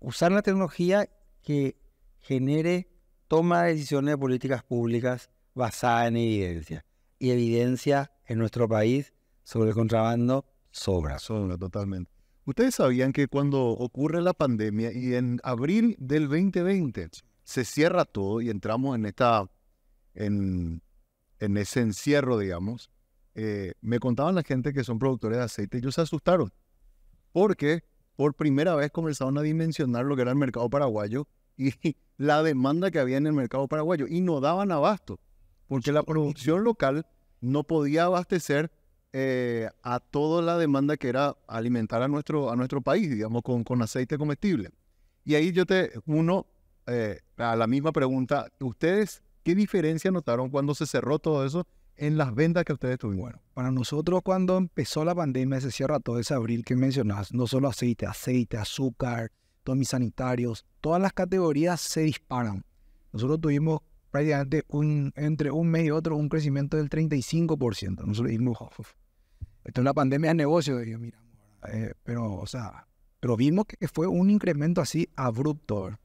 S1: usar la tecnología que genere toma de decisiones de políticas públicas basadas en evidencia. Y evidencia en nuestro país sobre el contrabando sobra.
S2: Sobra totalmente. Ustedes sabían que cuando ocurre la pandemia y en abril del 2020 se cierra todo y entramos en esta, en, en ese encierro, digamos, eh, me contaban la gente que son productores de aceite, ellos se asustaron porque por primera vez comenzaron a dimensionar lo que era el mercado paraguayo y [laughs] la demanda que había en el mercado paraguayo y no daban abasto porque la producción local no podía abastecer eh, a toda la demanda que era alimentar a nuestro, a nuestro país, digamos, con, con aceite comestible. Y ahí yo te, uno, eh, a la misma pregunta, ¿ustedes qué diferencia notaron cuando se cerró todo eso en las ventas que ustedes tuvieron?
S3: Bueno, para nosotros cuando empezó la pandemia se cierra todo ese abril que mencionas, no solo aceite, aceite, azúcar, todos mis sanitarios, todas las categorías se disparan. Nosotros tuvimos prácticamente un, entre un mes y otro un crecimiento del 35%. Nosotros dijimos, esto es la pandemia de negocio, mira, eh, pero, o sea, pero vimos que fue un incremento así abrupto.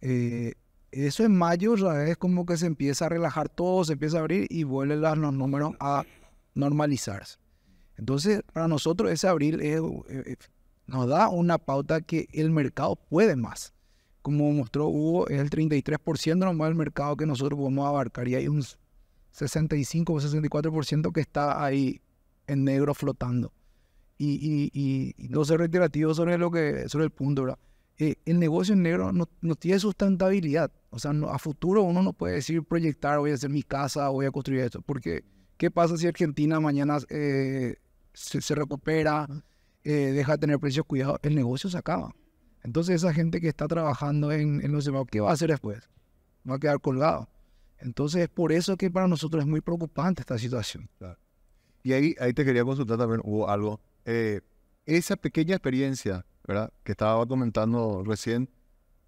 S3: Eh, eso en mayo ya es como que se empieza a relajar todo, se empieza a abrir y vuelven los números a normalizarse. Entonces, para nosotros ese abril eh, nos da una pauta que el mercado puede más como mostró Hugo, es el 33% nomás del mercado que nosotros podemos abarcar y hay un 65 o 64% que está ahí en negro flotando. Y, y, y, no ser reiterativo sobre, lo que, sobre el punto, ¿verdad? Eh, el negocio en negro no, no, tiene sustentabilidad. O sea, a futuro uno no puede decir, proyectar, voy a hacer mi casa, voy a construir esto. Porque, ¿qué pasa si Argentina mañana eh, se, recupera, eh, deja de tener precios cuidados? El negocio se acaba. Entonces esa gente que está trabajando en, en los demás, ¿qué va a hacer después? Va a quedar colgado. Entonces es por eso que para nosotros es muy preocupante esta situación.
S2: Y ahí, ahí te quería consultar también, hubo algo. Eh, esa pequeña experiencia, ¿verdad? Que estaba comentando recién,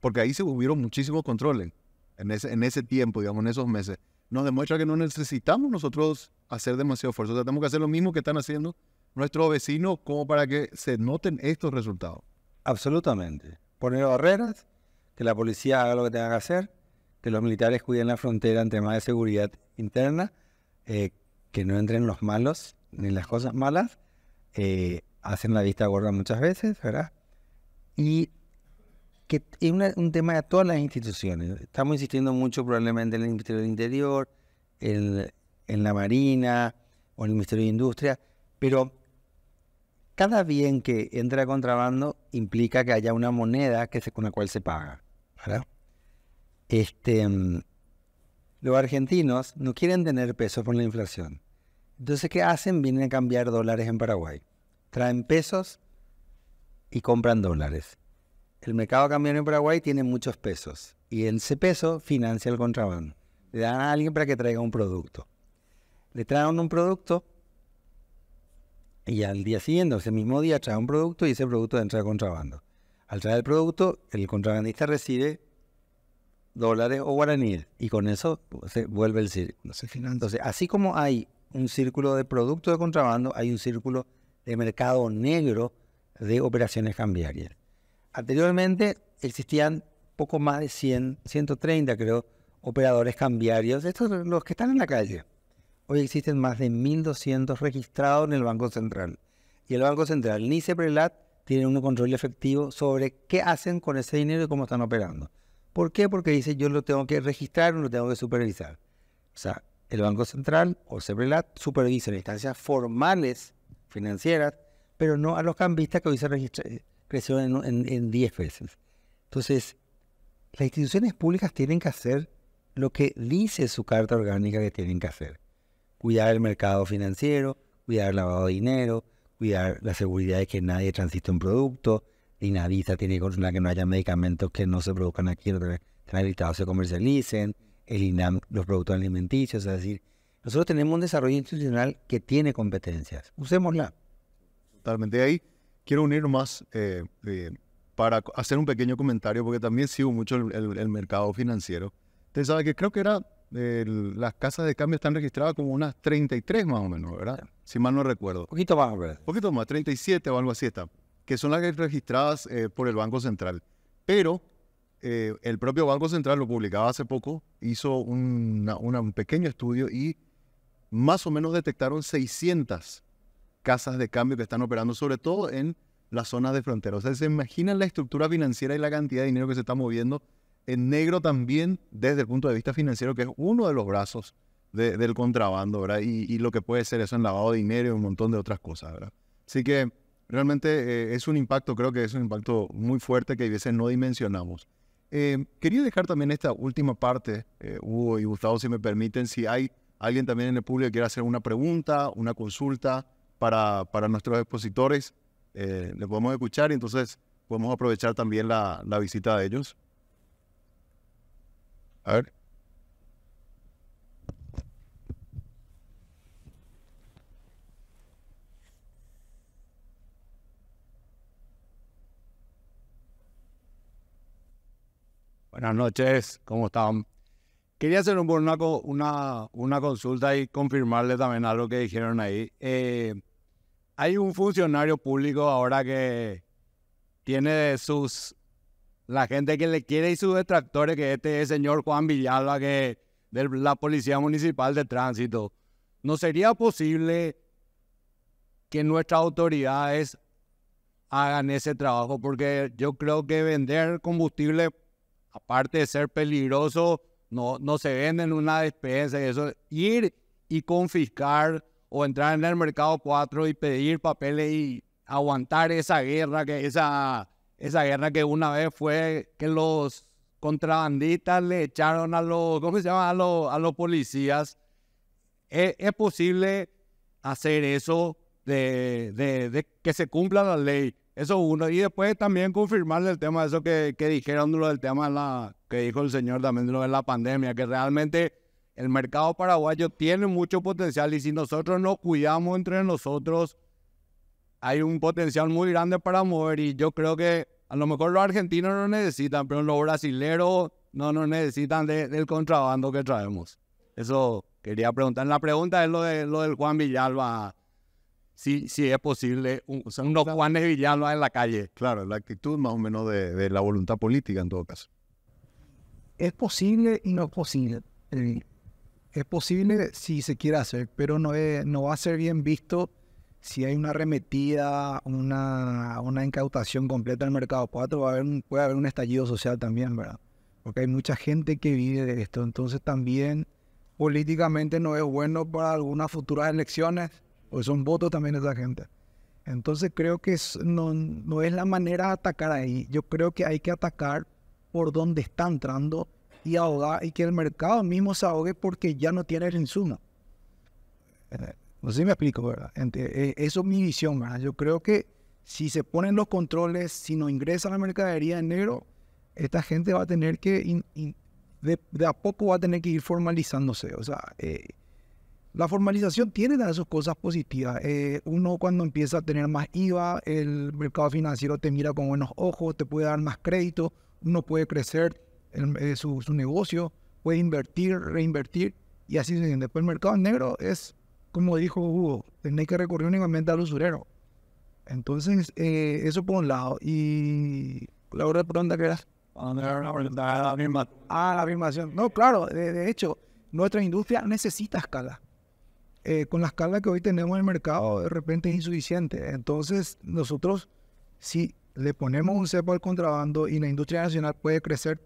S2: porque ahí se hubieron muchísimos controles en ese, en ese tiempo, digamos, en esos meses. Nos demuestra que no necesitamos nosotros hacer demasiado esfuerzo. tenemos que hacer lo mismo que están haciendo nuestros vecinos como para que se noten estos resultados.
S1: Absolutamente. Poner barreras, que la policía haga lo que tenga que hacer, que los militares cuiden la frontera en temas de seguridad interna, eh, que no entren los malos ni las cosas malas, eh, hacen la vista gorda muchas veces, ¿verdad? Y que es un tema de todas las instituciones. Estamos insistiendo mucho probablemente en el Ministerio del Interior, en, en la Marina o en el Ministerio de Industria, pero cada bien que entra contrabando implica que haya una moneda que se, con la cual se paga. Este, mm, los argentinos no quieren tener pesos por la inflación. Entonces, ¿qué hacen? Vienen a cambiar dólares en Paraguay. Traen pesos y compran dólares. El mercado cambiario en Paraguay tiene muchos pesos y ese peso financia el contrabando. Le dan a alguien para que traiga un producto. Le traen un producto y al día siguiente, ese mismo día, trae un producto y ese producto entra de contrabando. Al traer el producto, el contrabandista recibe dólares o guaraníes y con eso se vuelve el círculo. Entonces, así como hay un círculo de productos de contrabando, hay un círculo de mercado negro de operaciones cambiarias. Anteriormente existían poco más de 100, 130 creo, operadores cambiarios, estos son los que están en la calle. Hoy existen más de 1.200 registrados en el Banco Central. Y el Banco Central ni CEPRELAT tiene un control efectivo sobre qué hacen con ese dinero y cómo están operando. ¿Por qué? Porque dice yo lo tengo que registrar lo tengo que supervisar. O sea, el Banco Central o CEPRELAT supervisa instancias formales financieras, pero no a los cambistas que hoy se crecieron en, en 10 veces. Entonces, las instituciones públicas tienen que hacer lo que dice su carta orgánica que tienen que hacer cuidar el mercado financiero, cuidar el lavado de dinero, cuidar la seguridad de que nadie transite un producto, INAVISA tiene que controlar que no haya medicamentos que no se produzcan aquí, que están habilitados se comercialicen, el INAM los productos alimenticios, es decir, Nosotros tenemos un desarrollo institucional que tiene competencias. Usémosla.
S2: Totalmente. Ahí quiero unir más eh, eh, para hacer un pequeño comentario, porque también sigo mucho el, el mercado financiero. Usted sabe que creo que era las casas de cambio están registradas como unas 33 más o menos, ¿verdad? Si mal no recuerdo. Un
S1: poquito más, ¿verdad?
S2: Un poquito más, 37 o algo así está. Que son las registradas eh, por el Banco Central. Pero eh, el propio Banco Central lo publicaba hace poco, hizo un pequeño estudio y más o menos detectaron 600 casas de cambio que están operando, sobre todo en las zonas de frontera. O sea, se imaginan la estructura financiera y la cantidad de dinero que se está moviendo en negro también desde el punto de vista financiero, que es uno de los brazos del contrabando, ¿verdad? Y, lo que puede ser eso en lavado de dinero y un montón de otras cosas, ¿verdad? Así que realmente eh, es un impacto, creo que es un impacto muy fuerte que a veces no dimensionamos. Eh, quería dejar también esta última parte, eh, Hugo y Gustavo, si me permiten, si hay alguien también en el público que quiera hacer una pregunta, una consulta para, para nuestros expositores, le podemos escuchar y entonces podemos aprovechar también la, la visita de ellos. A ver.
S4: Buenas noches, ¿cómo están? Quería hacer una, una, una consulta y confirmarle también algo que dijeron ahí. Eh, hay un funcionario público ahora que tiene sus la gente que le quiere y sus detractores, que este es el señor Juan Villalba, que de la Policía Municipal de Tránsito. ¿No sería posible que nuestras autoridades hagan ese trabajo? Porque yo creo que vender combustible, aparte de ser peligroso, no, no se vende en una despensa y eso. Ir y confiscar o entrar en el mercado 4 y pedir papeles y aguantar esa guerra, que esa esa guerra que una vez fue que los contrabandistas le echaron a los, ¿cómo se llama? A los, a los policías. ¿Es, posible hacer eso de, de, que se cumpla la ley? Eso uno. Y después también confirmarle el tema de eso que, que dijeron, lo del tema la, que dijo el señor también lo de la pandemia, que realmente el mercado paraguayo tiene mucho potencial y si nosotros nos cuidamos entre nosotros, hay un potencial muy grande para mover y yo creo que a lo mejor los argentinos no necesitan, pero los brasileros no nos necesitan del contrabando que traemos. Eso quería preguntar. La pregunta es lo, de, lo del Juan Villalba. Si, si es posible, son unos Juanes Villalba en la calle.
S2: Claro, la actitud más o menos de, la voluntad política en todo caso.
S3: Es posible y no es posible. Eh, es posible si se quiere hacer, pero no, no va a ser bien visto si hay una arremetida, una, una incautación completa del mercado 4, va a haber puede haber un estallido social también, ¿verdad? Porque hay mucha gente que vive de esto. Entonces también políticamente no es bueno para algunas futuras elecciones, pues son votos también de esa gente. Entonces creo que no, no es la manera de atacar ahí. Yo creo que hay que atacar por donde está entrando y ahogar y que el mercado mismo se ahogue porque ya no tiene el insumo. Eh, no sé si me explico, ¿verdad? Eh, eso es mi visión, ¿verdad? Yo creo que si se ponen los controles, si no ingresa la mercadería en negro, esta gente va a tener que, de, a poco va a tener que ir formalizándose. O sea, eh, la formalización tiene de sus cosas positivas. Eh, uno cuando empieza a tener más IVA, el mercado financiero te mira con buenos ojos, te puede dar más crédito, uno puede crecer su, negocio, puede invertir, reinvertir y así se Después el mercado negro es como dijo Hugo, tenéis que recurrir únicamente al usurero. Entonces, eh, eso por un lado. Y la otra pregunta que era. Ah, la afirmación. No, claro, de, hecho, nuestra industria necesita escala. Eh, con la escala que hoy tenemos en el mercado, de repente es insuficiente. Entonces, nosotros, si le ponemos un cepo al contrabando y la industria nacional puede crecer,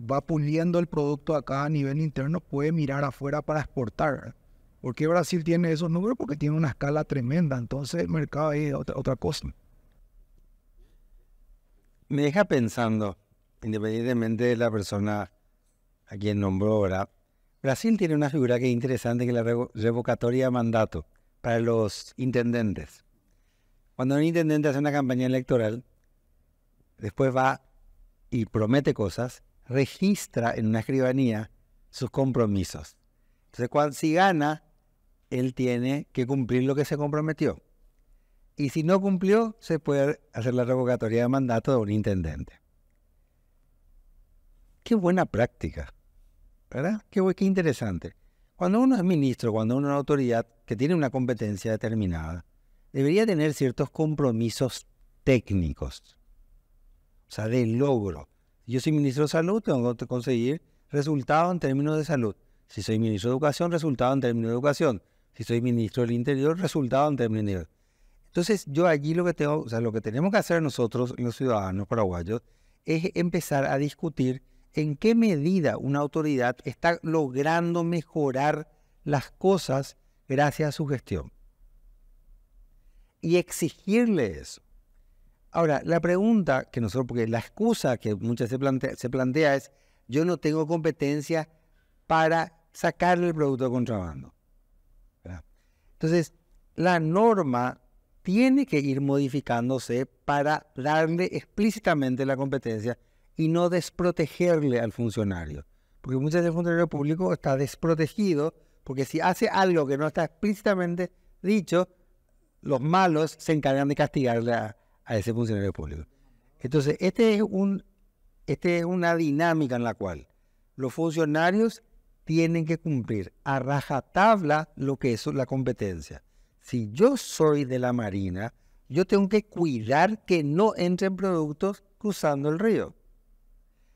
S3: va puliendo el producto acá a nivel interno, puede mirar afuera para exportar. ¿Por qué Brasil tiene esos números? Porque tiene una escala tremenda. Entonces el mercado es otra, otra cosa.
S1: Me deja pensando, independientemente de la persona a quien nombró, ¿verdad? Brasil tiene una figura que es interesante, que es la revocatoria de mandato para los intendentes. Cuando un intendente hace una campaña electoral, después va y promete cosas, registra en una escribanía sus compromisos. Entonces, cuando, si gana, él tiene que cumplir lo que se comprometió. Y si no cumplió, se puede hacer la revocatoria de mandato de un intendente. Qué buena práctica, ¿verdad? Qué, interesante. Cuando uno es ministro, cuando uno es una autoridad que tiene una competencia determinada, debería tener ciertos compromisos técnicos, o sea, de logro. Yo soy ministro de salud, tengo que conseguir resultados en términos de salud. Si soy ministro de educación, resultados en términos de educación. Si soy ministro del interior, resultados en términos de entonces, yo allí lo que tengo, o sea, lo que tenemos que hacer nosotros, los ciudadanos paraguayos, es empezar a discutir en qué medida una autoridad está logrando mejorar las cosas gracias a su gestión. Y exigirle eso. Ahora, la pregunta que nosotros, porque la excusa que muchas se se plantea es, yo no tengo competencia para sacarle el producto de contrabando. Entonces, la norma tiene que ir modificándose para darle explícitamente la competencia y no desprotegerle al funcionario. Porque muchas veces el funcionario público está desprotegido porque si hace algo que no está explícitamente dicho, los malos se encargan de castigarle a, ese funcionario público. Entonces, este es, un, este es una dinámica en la cual los funcionarios tienen que cumplir a rajatabla lo que es la competencia si yo soy de la Marina, yo tengo que cuidar que no entren productos cruzando el río.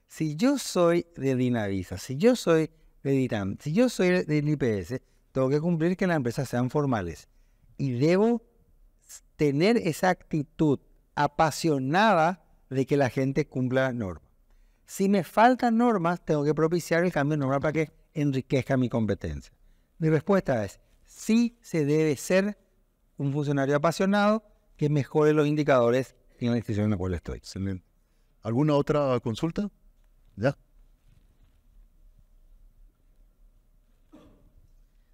S1: Si yo soy de Dinavisa, si yo soy de DIRAM, si yo soy del IPS, tengo que cumplir que las empresas sean formales. Y debo tener esa actitud apasionada de que la gente cumpla las normas. Si me faltan normas, tengo que propiciar el cambio de normas para que enriquezca mi competencia. Mi respuesta es, sí se debe ser un funcionario apasionado que mejore los indicadores en la institución en la cual estoy.
S2: ¿Alguna otra consulta? Ya.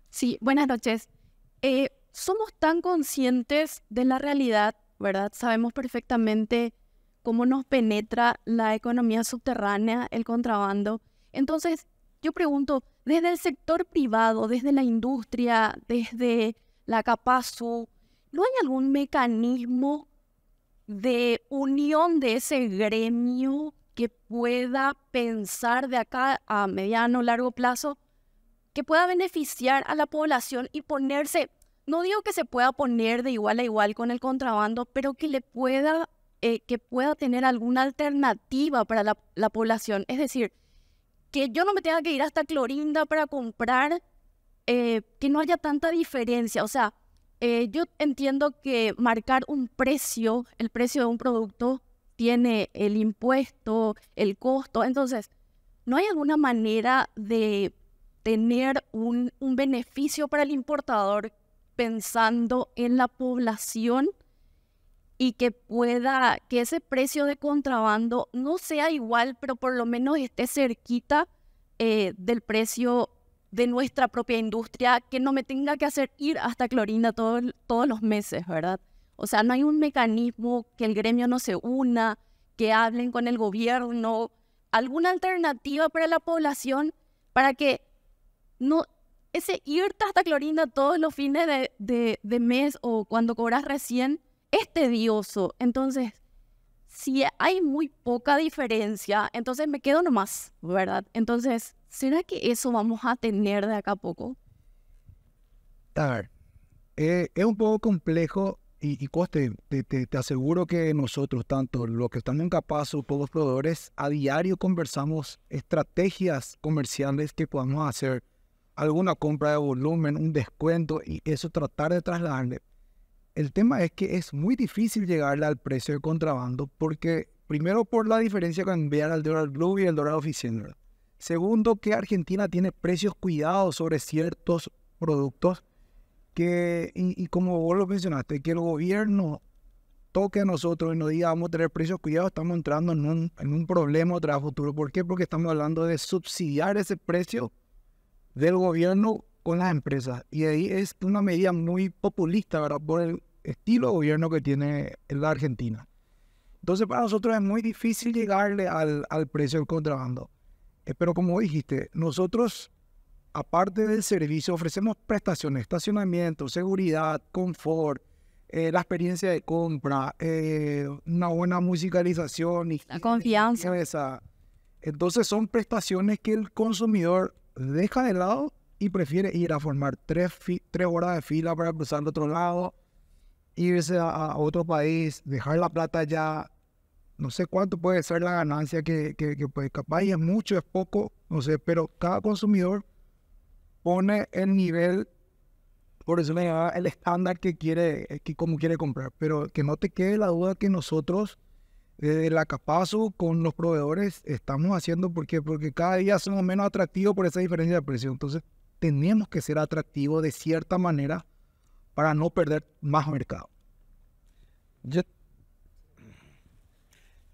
S5: Sí, buenas noches. Eh, somos tan conscientes de la realidad, ¿verdad? Sabemos perfectamente cómo nos penetra la economía subterránea, el contrabando. Entonces, yo pregunto, desde el sector privado, desde la industria, desde la Capazu, ¿no hay algún mecanismo de unión de ese gremio que pueda pensar de acá a mediano o largo plazo, que pueda beneficiar a la población y ponerse, no digo que se pueda poner de igual a igual con el contrabando, pero que le pueda, eh, que pueda tener alguna alternativa para la población. Es decir, que yo no me tenga que ir hasta Clorinda para comprar, eh, que no haya tanta diferencia. O sea, eh, yo entiendo que marcar un precio, el precio de un producto, tiene el impuesto, el costo. Entonces, ¿no hay alguna manera de tener un, un beneficio para el importador pensando en la población? Y que pueda, que ese precio de contrabando no sea igual, pero por lo menos esté cerquita eh, del precio de nuestra propia industria, que no me tenga que hacer ir hasta Clorinda todos los meses, ¿verdad? O sea, no hay un mecanismo que el gremio no se una, que hablen con el gobierno, alguna alternativa para la población para que no ese irte hasta Clorinda todos los fines de, de, de mes o cuando cobras recién es tedioso. Entonces, si hay muy poca diferencia, entonces me quedo nomás, ¿verdad? Entonces, ¿será que eso vamos a tener de acá a poco?
S3: A ver, eh, es un poco complejo y, coste, te, te, aseguro que nosotros, tanto los que estamos en Capazo, todos los proveedores, a diario conversamos estrategias comerciales que podamos hacer, alguna compra de volumen, un descuento y eso tratar de trasladarle el tema es que es muy difícil llegarle al precio de contrabando porque, primero, por la diferencia con enviar al dólar blue y el dólar oficial. Segundo, que Argentina tiene precios cuidados sobre ciertos productos que, y, como vos lo mencionaste, que el gobierno toque a nosotros y nos diga vamos a tener precios cuidados, estamos entrando en un, en un problema otra futuro. ¿Por qué? Porque estamos hablando de subsidiar ese precio del gobierno con las empresas. Y ahí es una medida muy populista, ¿verdad? Por el estilo de gobierno que tiene la Argentina. Entonces, para nosotros es muy difícil llegarle al, al precio del contrabando. Eh, pero como dijiste, nosotros aparte del servicio, ofrecemos prestaciones, estacionamiento, seguridad, confort, eh, la experiencia de compra, eh, una buena musicalización y
S5: La confianza.
S3: esa. Entonces son prestaciones que el consumidor deja de lado y prefiere ir a formar tres, tres horas de fila para cruzar al otro lado, irse a, otro país, dejar la plata ya. No sé cuánto puede ser la ganancia que, que, puede, capaz y es mucho, es poco, no sé, pero cada consumidor pone el nivel, por eso le llama el estándar que quiere, que como quiere comprar, pero que no te quede la duda que nosotros desde la Capazo con los proveedores estamos haciendo porque porque cada día somos menos atractivos por esa diferencia de precio. Entonces, tenemos que ser atractivos de cierta manera para no perder más mercado.
S1: Yo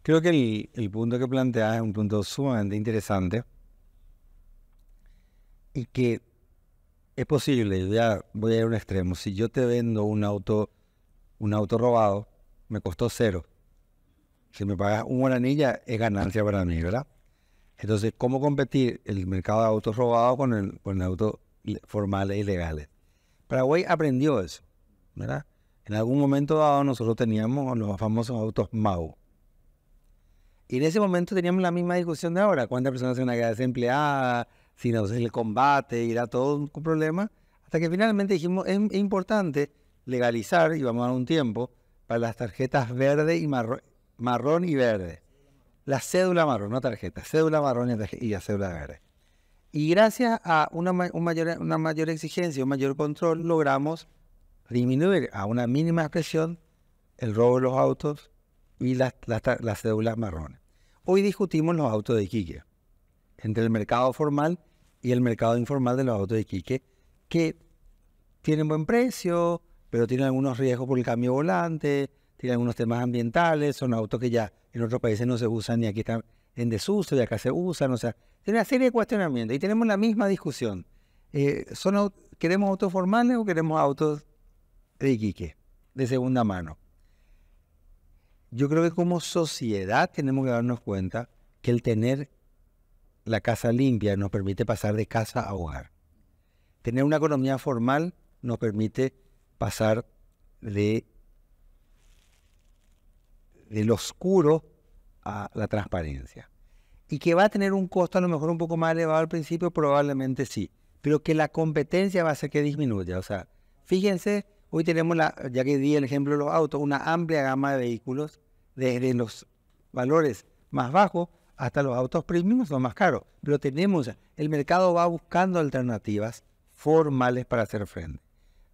S1: creo que el, el punto que planteas es un punto sumamente interesante y que es posible, ya voy a ir a un extremo, si yo te vendo un auto, un auto robado, me costó cero. Si me pagas un guaranilla, es ganancia para mí, ¿verdad? Entonces, ¿cómo competir el mercado de autos robados con el, con el le- formales y legales? Paraguay aprendió eso, ¿verdad? En algún momento dado nosotros teníamos los famosos autos MAU. Y en ese momento teníamos la misma discusión de ahora. ¿Cuántas personas se van a quedar desempleadas? Si no se el combate, era todo un problema. Hasta que finalmente dijimos, es importante legalizar, y vamos a dar un tiempo, para las tarjetas verde y marrón, marrón y verde. La cédula marrón, no tarjeta, cédula marrón y la cédula verde. Y gracias a una, ma- un mayor, exigencia, un mayor control, logramos disminuir a una mínima expresión el robo de los autos y las, cédulas marrones. Hoy discutimos los autos de Iquique, entre el mercado formal y el mercado informal de los autos de Iquique, que tienen buen precio, pero tienen algunos riesgos por el cambio volante, tienen algunos temas ambientales, son autos que ya en otros países no se usan y aquí están en desuso y acá se usan, o sea, tiene una serie de cuestionamientos y tenemos la misma discusión. Eh, ¿son, ¿Queremos autos formales o queremos autos de Iquique, de segunda mano? Yo creo que como sociedad tenemos que darnos cuenta que el tener la casa limpia nos permite pasar de casa a hogar. Tener una economía formal nos permite pasar de, de lo oscuro a la transparencia. Y que va a tener un costo a lo mejor un poco más elevado al principio, probablemente sí. Pero que la competencia va a hacer que disminuya. O sea, fíjense, hoy tenemos, la, ya que di el ejemplo de los autos, una amplia gama de vehículos, desde los valores más bajos hasta los autos premium son más caros. Pero tenemos, el mercado va buscando alternativas formales para hacer frente.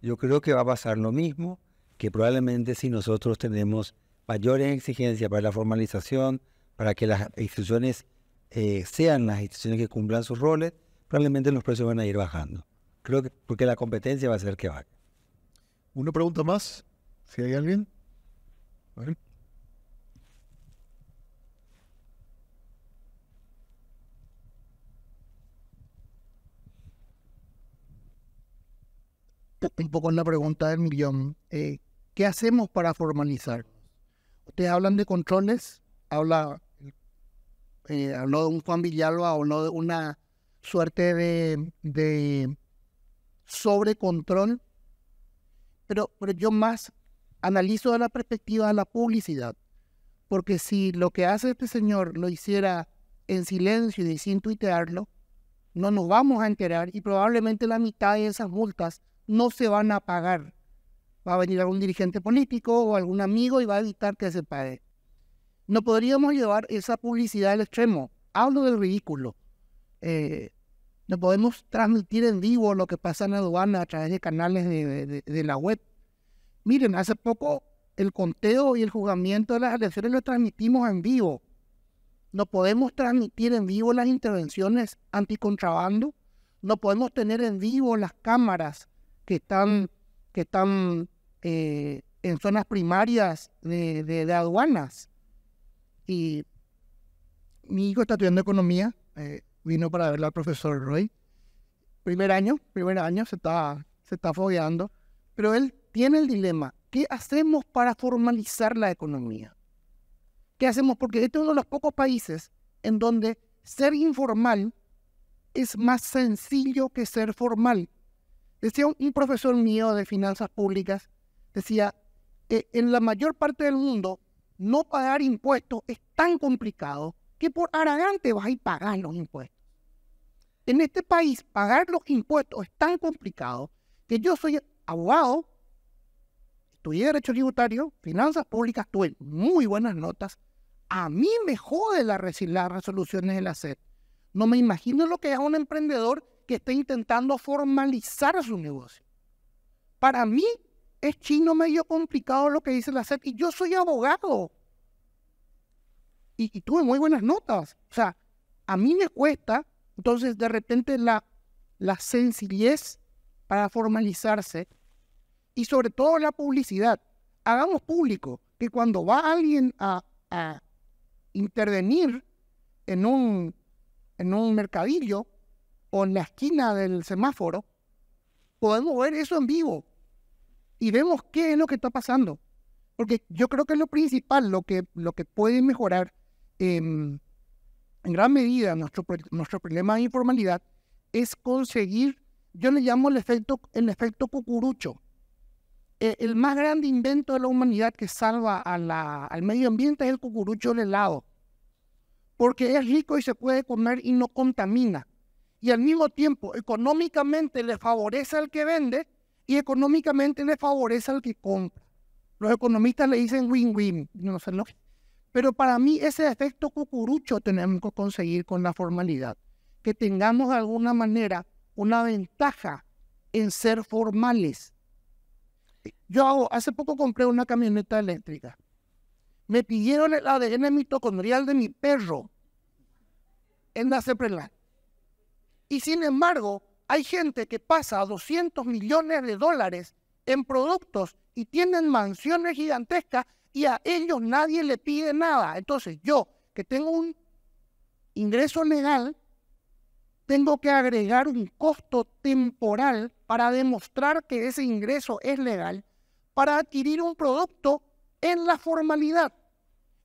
S1: Yo creo que va a pasar lo mismo, que probablemente si nosotros tenemos mayores exigencias para la formalización, para que las instituciones eh, sean las instituciones que cumplan sus roles, probablemente los precios van a ir bajando. Creo que porque la competencia va a hacer que baje.
S2: Una pregunta más, si hay alguien.
S6: Un poco en la pregunta del millón. eh, ¿Qué hacemos para formalizar? Ustedes hablan de controles, habla, eh, habló de un Juan Villalba, habló de una suerte de, de sobrecontrol, pero, pero yo más analizo de la perspectiva de la publicidad, porque si lo que hace este señor lo hiciera en silencio y sin tuitearlo, no nos vamos a enterar y probablemente la mitad de esas multas no se van a pagar. Va a venir algún dirigente político o algún amigo y va a evitar que se pague. No podríamos llevar esa publicidad al extremo. Hablo del ridículo. Eh, no podemos transmitir en vivo lo que pasa en aduana a través de canales de la web. Miren, hace poco el conteo y el juzgamiento de las elecciones lo transmitimos en vivo. No podemos transmitir en vivo las intervenciones anticontrabando. No podemos tener en vivo las cámaras que están, que están eh, en zonas primarias de, aduanas. Y mi hijo está estudiando economía, eh, vino para verlo al profesor Roy. Primer año, primer año, se está, se está fogueando, pero él tiene el dilema, ¿qué hacemos para formalizar la economía? ¿Qué hacemos? Porque este es uno de los pocos países en donde ser informal es más sencillo que ser formal. Decía un profesor mío de finanzas públicas, decía, que en la mayor parte del mundo no pagar impuestos es tan complicado que por aragante vas a ir pagar los impuestos. En este país, pagar los impuestos es tan complicado que yo soy abogado, estudié Derecho Tributario, Finanzas Públicas, tuve muy buenas notas. A mí me jode la, las resoluciones de la SED. No me imagino lo que es un emprendedor que está intentando formalizar su negocio. Para mí es chino medio complicado lo que dice la SED y yo soy abogado. Y, y tuve muy buenas notas. O sea, a mí me cuesta entonces, de repente, la, la sencillez para formalizarse y sobre todo la publicidad. Hagamos público que cuando va alguien a, intervenir en un, en un mercadillo o en la esquina del semáforo, podemos ver eso en vivo y vemos qué es lo que está pasando. Porque yo creo que es lo principal, lo que, lo que puede mejorar eh, en gran medida nuestro, nuestro problema de informalidad es conseguir, yo le llamo el efecto, el efecto cucurucho. E, el más grande invento de la humanidad que salva al medio ambiente es el cucurucho del helado, porque es rico y se puede comer y no contamina. Y al mismo tiempo, económicamente le favorece al que vende y económicamente le favorece al que compra. Los economistas le dicen win-win, no sé lo pero para mí ese efecto cucurucho tenemos que conseguir con la formalidad, que tengamos de alguna manera una ventaja en ser formales. Yo hago, hace poco compré una camioneta eléctrica. Me pidieron el ADN mitocondrial de mi perro en la CEPRELAN. Y sin embargo, hay gente que pasa 200 millones de dólares en productos y tienen mansiones gigantescas y a ellos nadie le pide nada. Entonces yo, que tengo un ingreso legal, tengo que agregar un costo temporal para demostrar que ese ingreso es legal para adquirir un producto en la formalidad.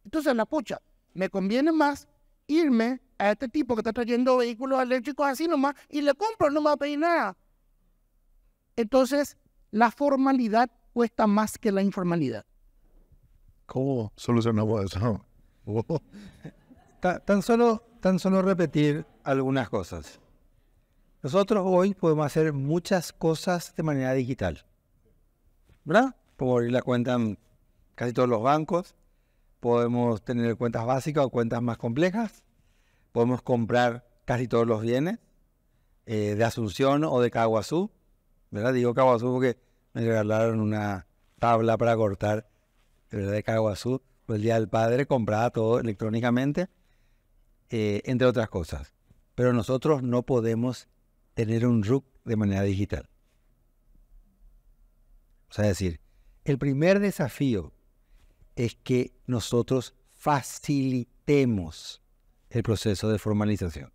S6: Entonces, la pucha, me conviene más irme a este tipo que está trayendo vehículos eléctricos así nomás y le compro, no me va a pedir nada. Entonces, la formalidad cuesta más que la informalidad.
S2: ¿Cómo solucionamos eso? [laughs]
S1: tan, solo, tan solo repetir algunas cosas. Nosotros hoy podemos hacer muchas cosas de manera digital. ¿Verdad? Podemos abrir la cuenta en casi todos los bancos. Podemos tener cuentas básicas o cuentas más complejas. Podemos comprar casi todos los bienes eh, de Asunción o de Caguazú. ¿Verdad? Digo Caguazú porque me regalaron una tabla para cortar de Caguazú, el Día del Padre compraba todo electrónicamente, eh, entre otras cosas. Pero nosotros no podemos tener un RUC de manera digital. O sea, decir, el primer desafío es que nosotros facilitemos el proceso de formalización.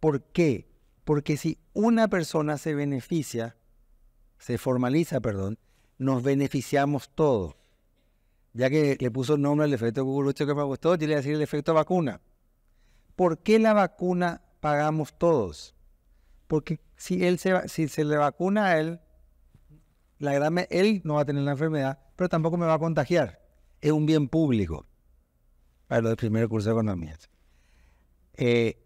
S1: ¿Por qué? Porque si una persona se beneficia, se formaliza, perdón, nos beneficiamos todos ya que le puso nombre al efecto cucurucho que me gustó, yo le voy a decir el efecto vacuna. ¿Por qué la vacuna pagamos todos? Porque si él se, si se le vacuna a él, la gran, él no va a tener la enfermedad, pero tampoco me va a contagiar. Es un bien público para del primer curso de economía. Eh,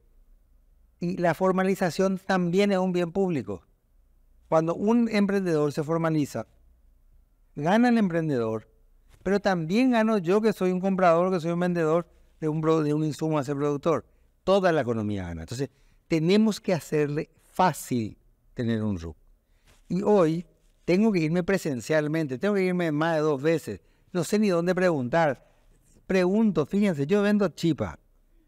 S1: y la formalización también es un bien público. Cuando un emprendedor se formaliza, gana el emprendedor, pero también gano yo que soy un comprador, que soy un vendedor de un, de un insumo a ese productor. Toda la economía gana. Entonces, tenemos que hacerle fácil tener un RUC. Y hoy tengo que irme presencialmente, tengo que irme más de dos veces. No sé ni dónde preguntar. Pregunto, fíjense, yo vendo chipa.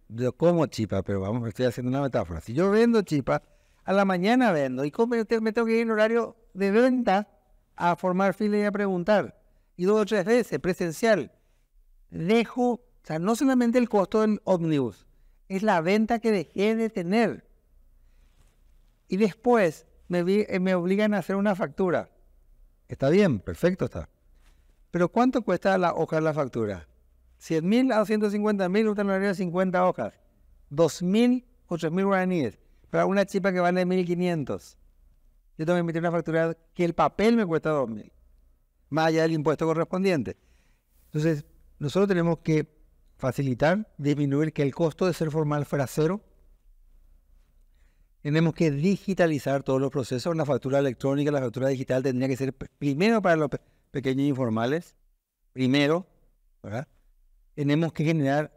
S1: Yo como chipa, pero vamos, estoy haciendo una metáfora. Si yo vendo chipa, a la mañana vendo y me tengo que ir en horario de venta a formar fila y a preguntar y dos o tres veces presencial, dejo, o sea, no solamente el costo del ómnibus, es la venta que dejé de tener. Y después me, eh, me obligan a hacer una factura. Está bien, perfecto está. Pero ¿cuánto cuesta la hoja de la factura? 100 mil a 250 mil, usted de 50 hojas. 2 mil o 3 mil guaraníes. Para una chipa que vale 1500, yo tengo que emitir una factura que el papel me cuesta 2000, más allá del impuesto correspondiente. Entonces, nosotros tenemos que facilitar, disminuir que el costo de ser formal fuera cero. Tenemos que digitalizar todos los procesos. La factura electrónica, la factura digital tendría que ser primero para los pequeños informales, primero, ¿verdad? Tenemos que generar,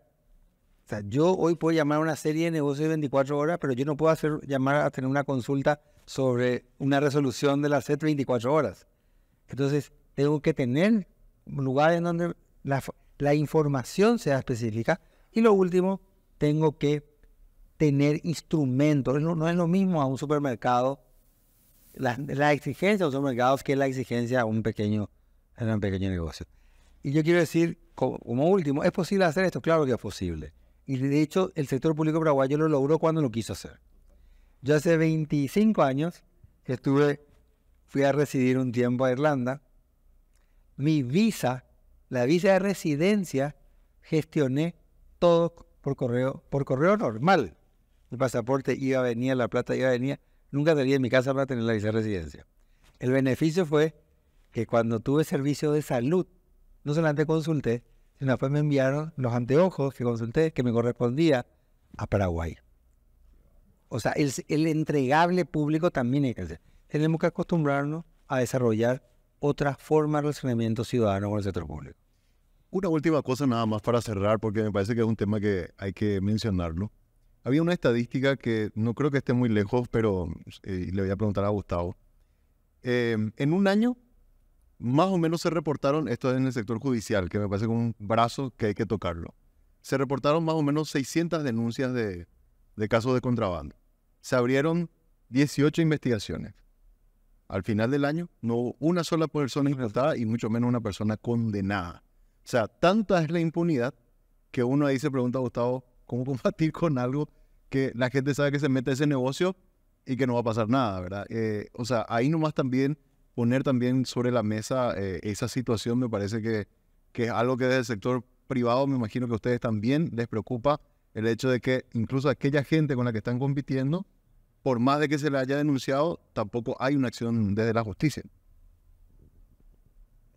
S1: o sea, yo hoy puedo llamar a una serie de negocios de 24 horas, pero yo no puedo hacer llamar a tener una consulta sobre una resolución de la SET 24 horas. Entonces, tengo que tener lugares en donde la, información sea específica. Y lo último, tengo que tener instrumentos. No, es lo mismo a un supermercado, la, exigencia de un supermercado que la exigencia a un pequeño, a un pequeño negocio. Y yo quiero decir, como, último, ¿es posible hacer esto? Claro que es posible. Y de hecho, el sector público paraguayo lo logró cuando lo quiso hacer. Yo hace 25 años estuve, fui a residir un tiempo a Irlanda. Mi visa la visa de residencia gestioné todo por correo, por correo normal. El pasaporte iba, venía, la plata iba, venía. Nunca salía de mi casa para tener la visa de residencia. El beneficio fue que cuando tuve servicio de salud, no solamente consulté, sino después me enviaron los anteojos que consulté, que me correspondía a Paraguay. O sea, el, el entregable público también hay que hacer. Tenemos que acostumbrarnos a desarrollar otra forma de relacionamiento ciudadano con el sector público.
S2: Una última cosa nada más para cerrar, porque me parece que es un tema que hay que mencionarlo. Había una estadística que no creo que esté muy lejos, pero eh, le voy a preguntar a Gustavo. Em, en un año, más o menos se reportaron, esto es en el sector judicial, que me parece como un brazo que hay que tocarlo. Se reportaron más o menos 600 denuncias de, de casos de contrabando. Se abrieron 18 investigaciones. Al final del año, no hubo una sola persona imputada y mucho menos una persona condenada. O sea, tanta es la impunidad que uno ahí se pregunta, Gustavo, ¿cómo [laughs] combatir con algo que la gente sabe que se mete a ese negocio y que no va a pasar nada, ¿verdad? Eh, o sea, ahí nomás también poner también sobre la mesa eh, esa situación me parece que, que es algo que desde el sector privado me imagino que a ustedes también les preocupa el hecho de que incluso aquella gente con la que están compitiendo, por más de que se le haya denunciado, tampoco hay una acción desde la justicia.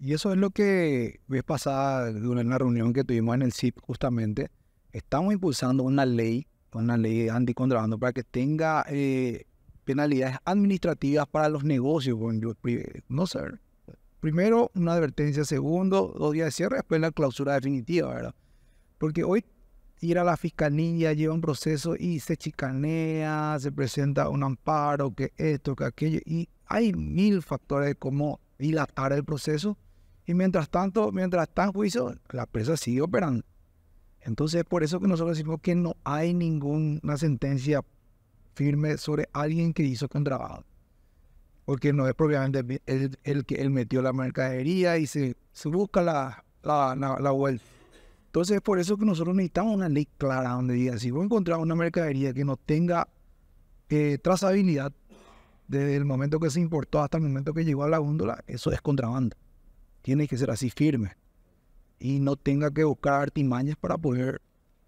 S3: Y eso es lo que ves pasada en una reunión que tuvimos en el CIP justamente. Estamos impulsando una ley, una ley anticontrabando para que tenga eh, penalidades administrativas para los negocios. No sé. Primero, una advertencia. Segundo, dos días de cierre. Después la clausura definitiva, ¿verdad? Porque hoy ir a la fiscalía lleva un proceso y se chicanea, se presenta un amparo, que esto, que aquello. Y hay mil factores de cómo dilatar el proceso y mientras tanto, mientras está en juicio, la empresa sigue operando. Entonces, es por eso que nosotros decimos que no hay ninguna sentencia firme sobre alguien que hizo contrabando. Porque no es propiamente el, que él metió la mercadería y se, busca la, la, vuelta. Entonces, es por eso que nosotros necesitamos una ley clara donde diga, si voy a encontrar una mercadería que no tenga eh, trazabilidad desde el momento que se importó hasta el momento que llegó a la góndola, eso es contrabando tiene que ser así firme y no tenga que buscar artimañas para poder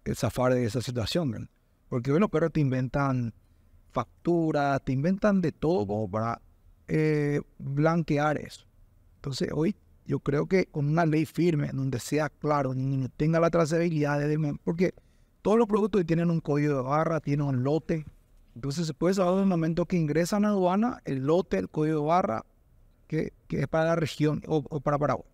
S3: eh, zafar de esa situación. Porque hoy los perros te inventan facturas, te inventan de todo para eh, blanquear eso. Entonces hoy yo creo que con una ley firme, donde sea claro, ni tenga la trazabilidad, porque todos los productos tienen un código de barra, tienen un lote. Entonces se puede saber en el momento que ingresan a aduana, el lote, el código de barra, que, es para la región o, para Paraguay.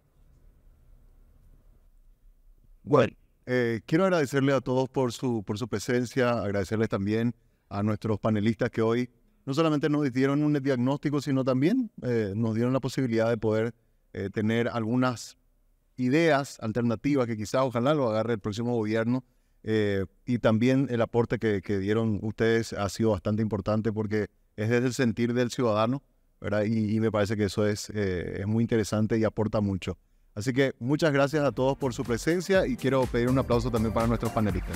S2: Bueno, eh, quiero agradecerle a todos por su, por su presencia, agradecerles también a nuestros panelistas que hoy no solamente nos dieron un diagnóstico, sino también eh, nos dieron la posibilidad de poder eh, tener algunas ideas alternativas que quizás ojalá lo agarre el próximo gobierno. y también el aporte que, que, dieron ustedes ha sido bastante importante porque es desde el sentir del ciudadano y, me parece que eso es, eh, es muy interesante y aporta mucho. Así que muchas gracias a todos por su presencia y quiero pedir un aplauso también para nuestros panelistas.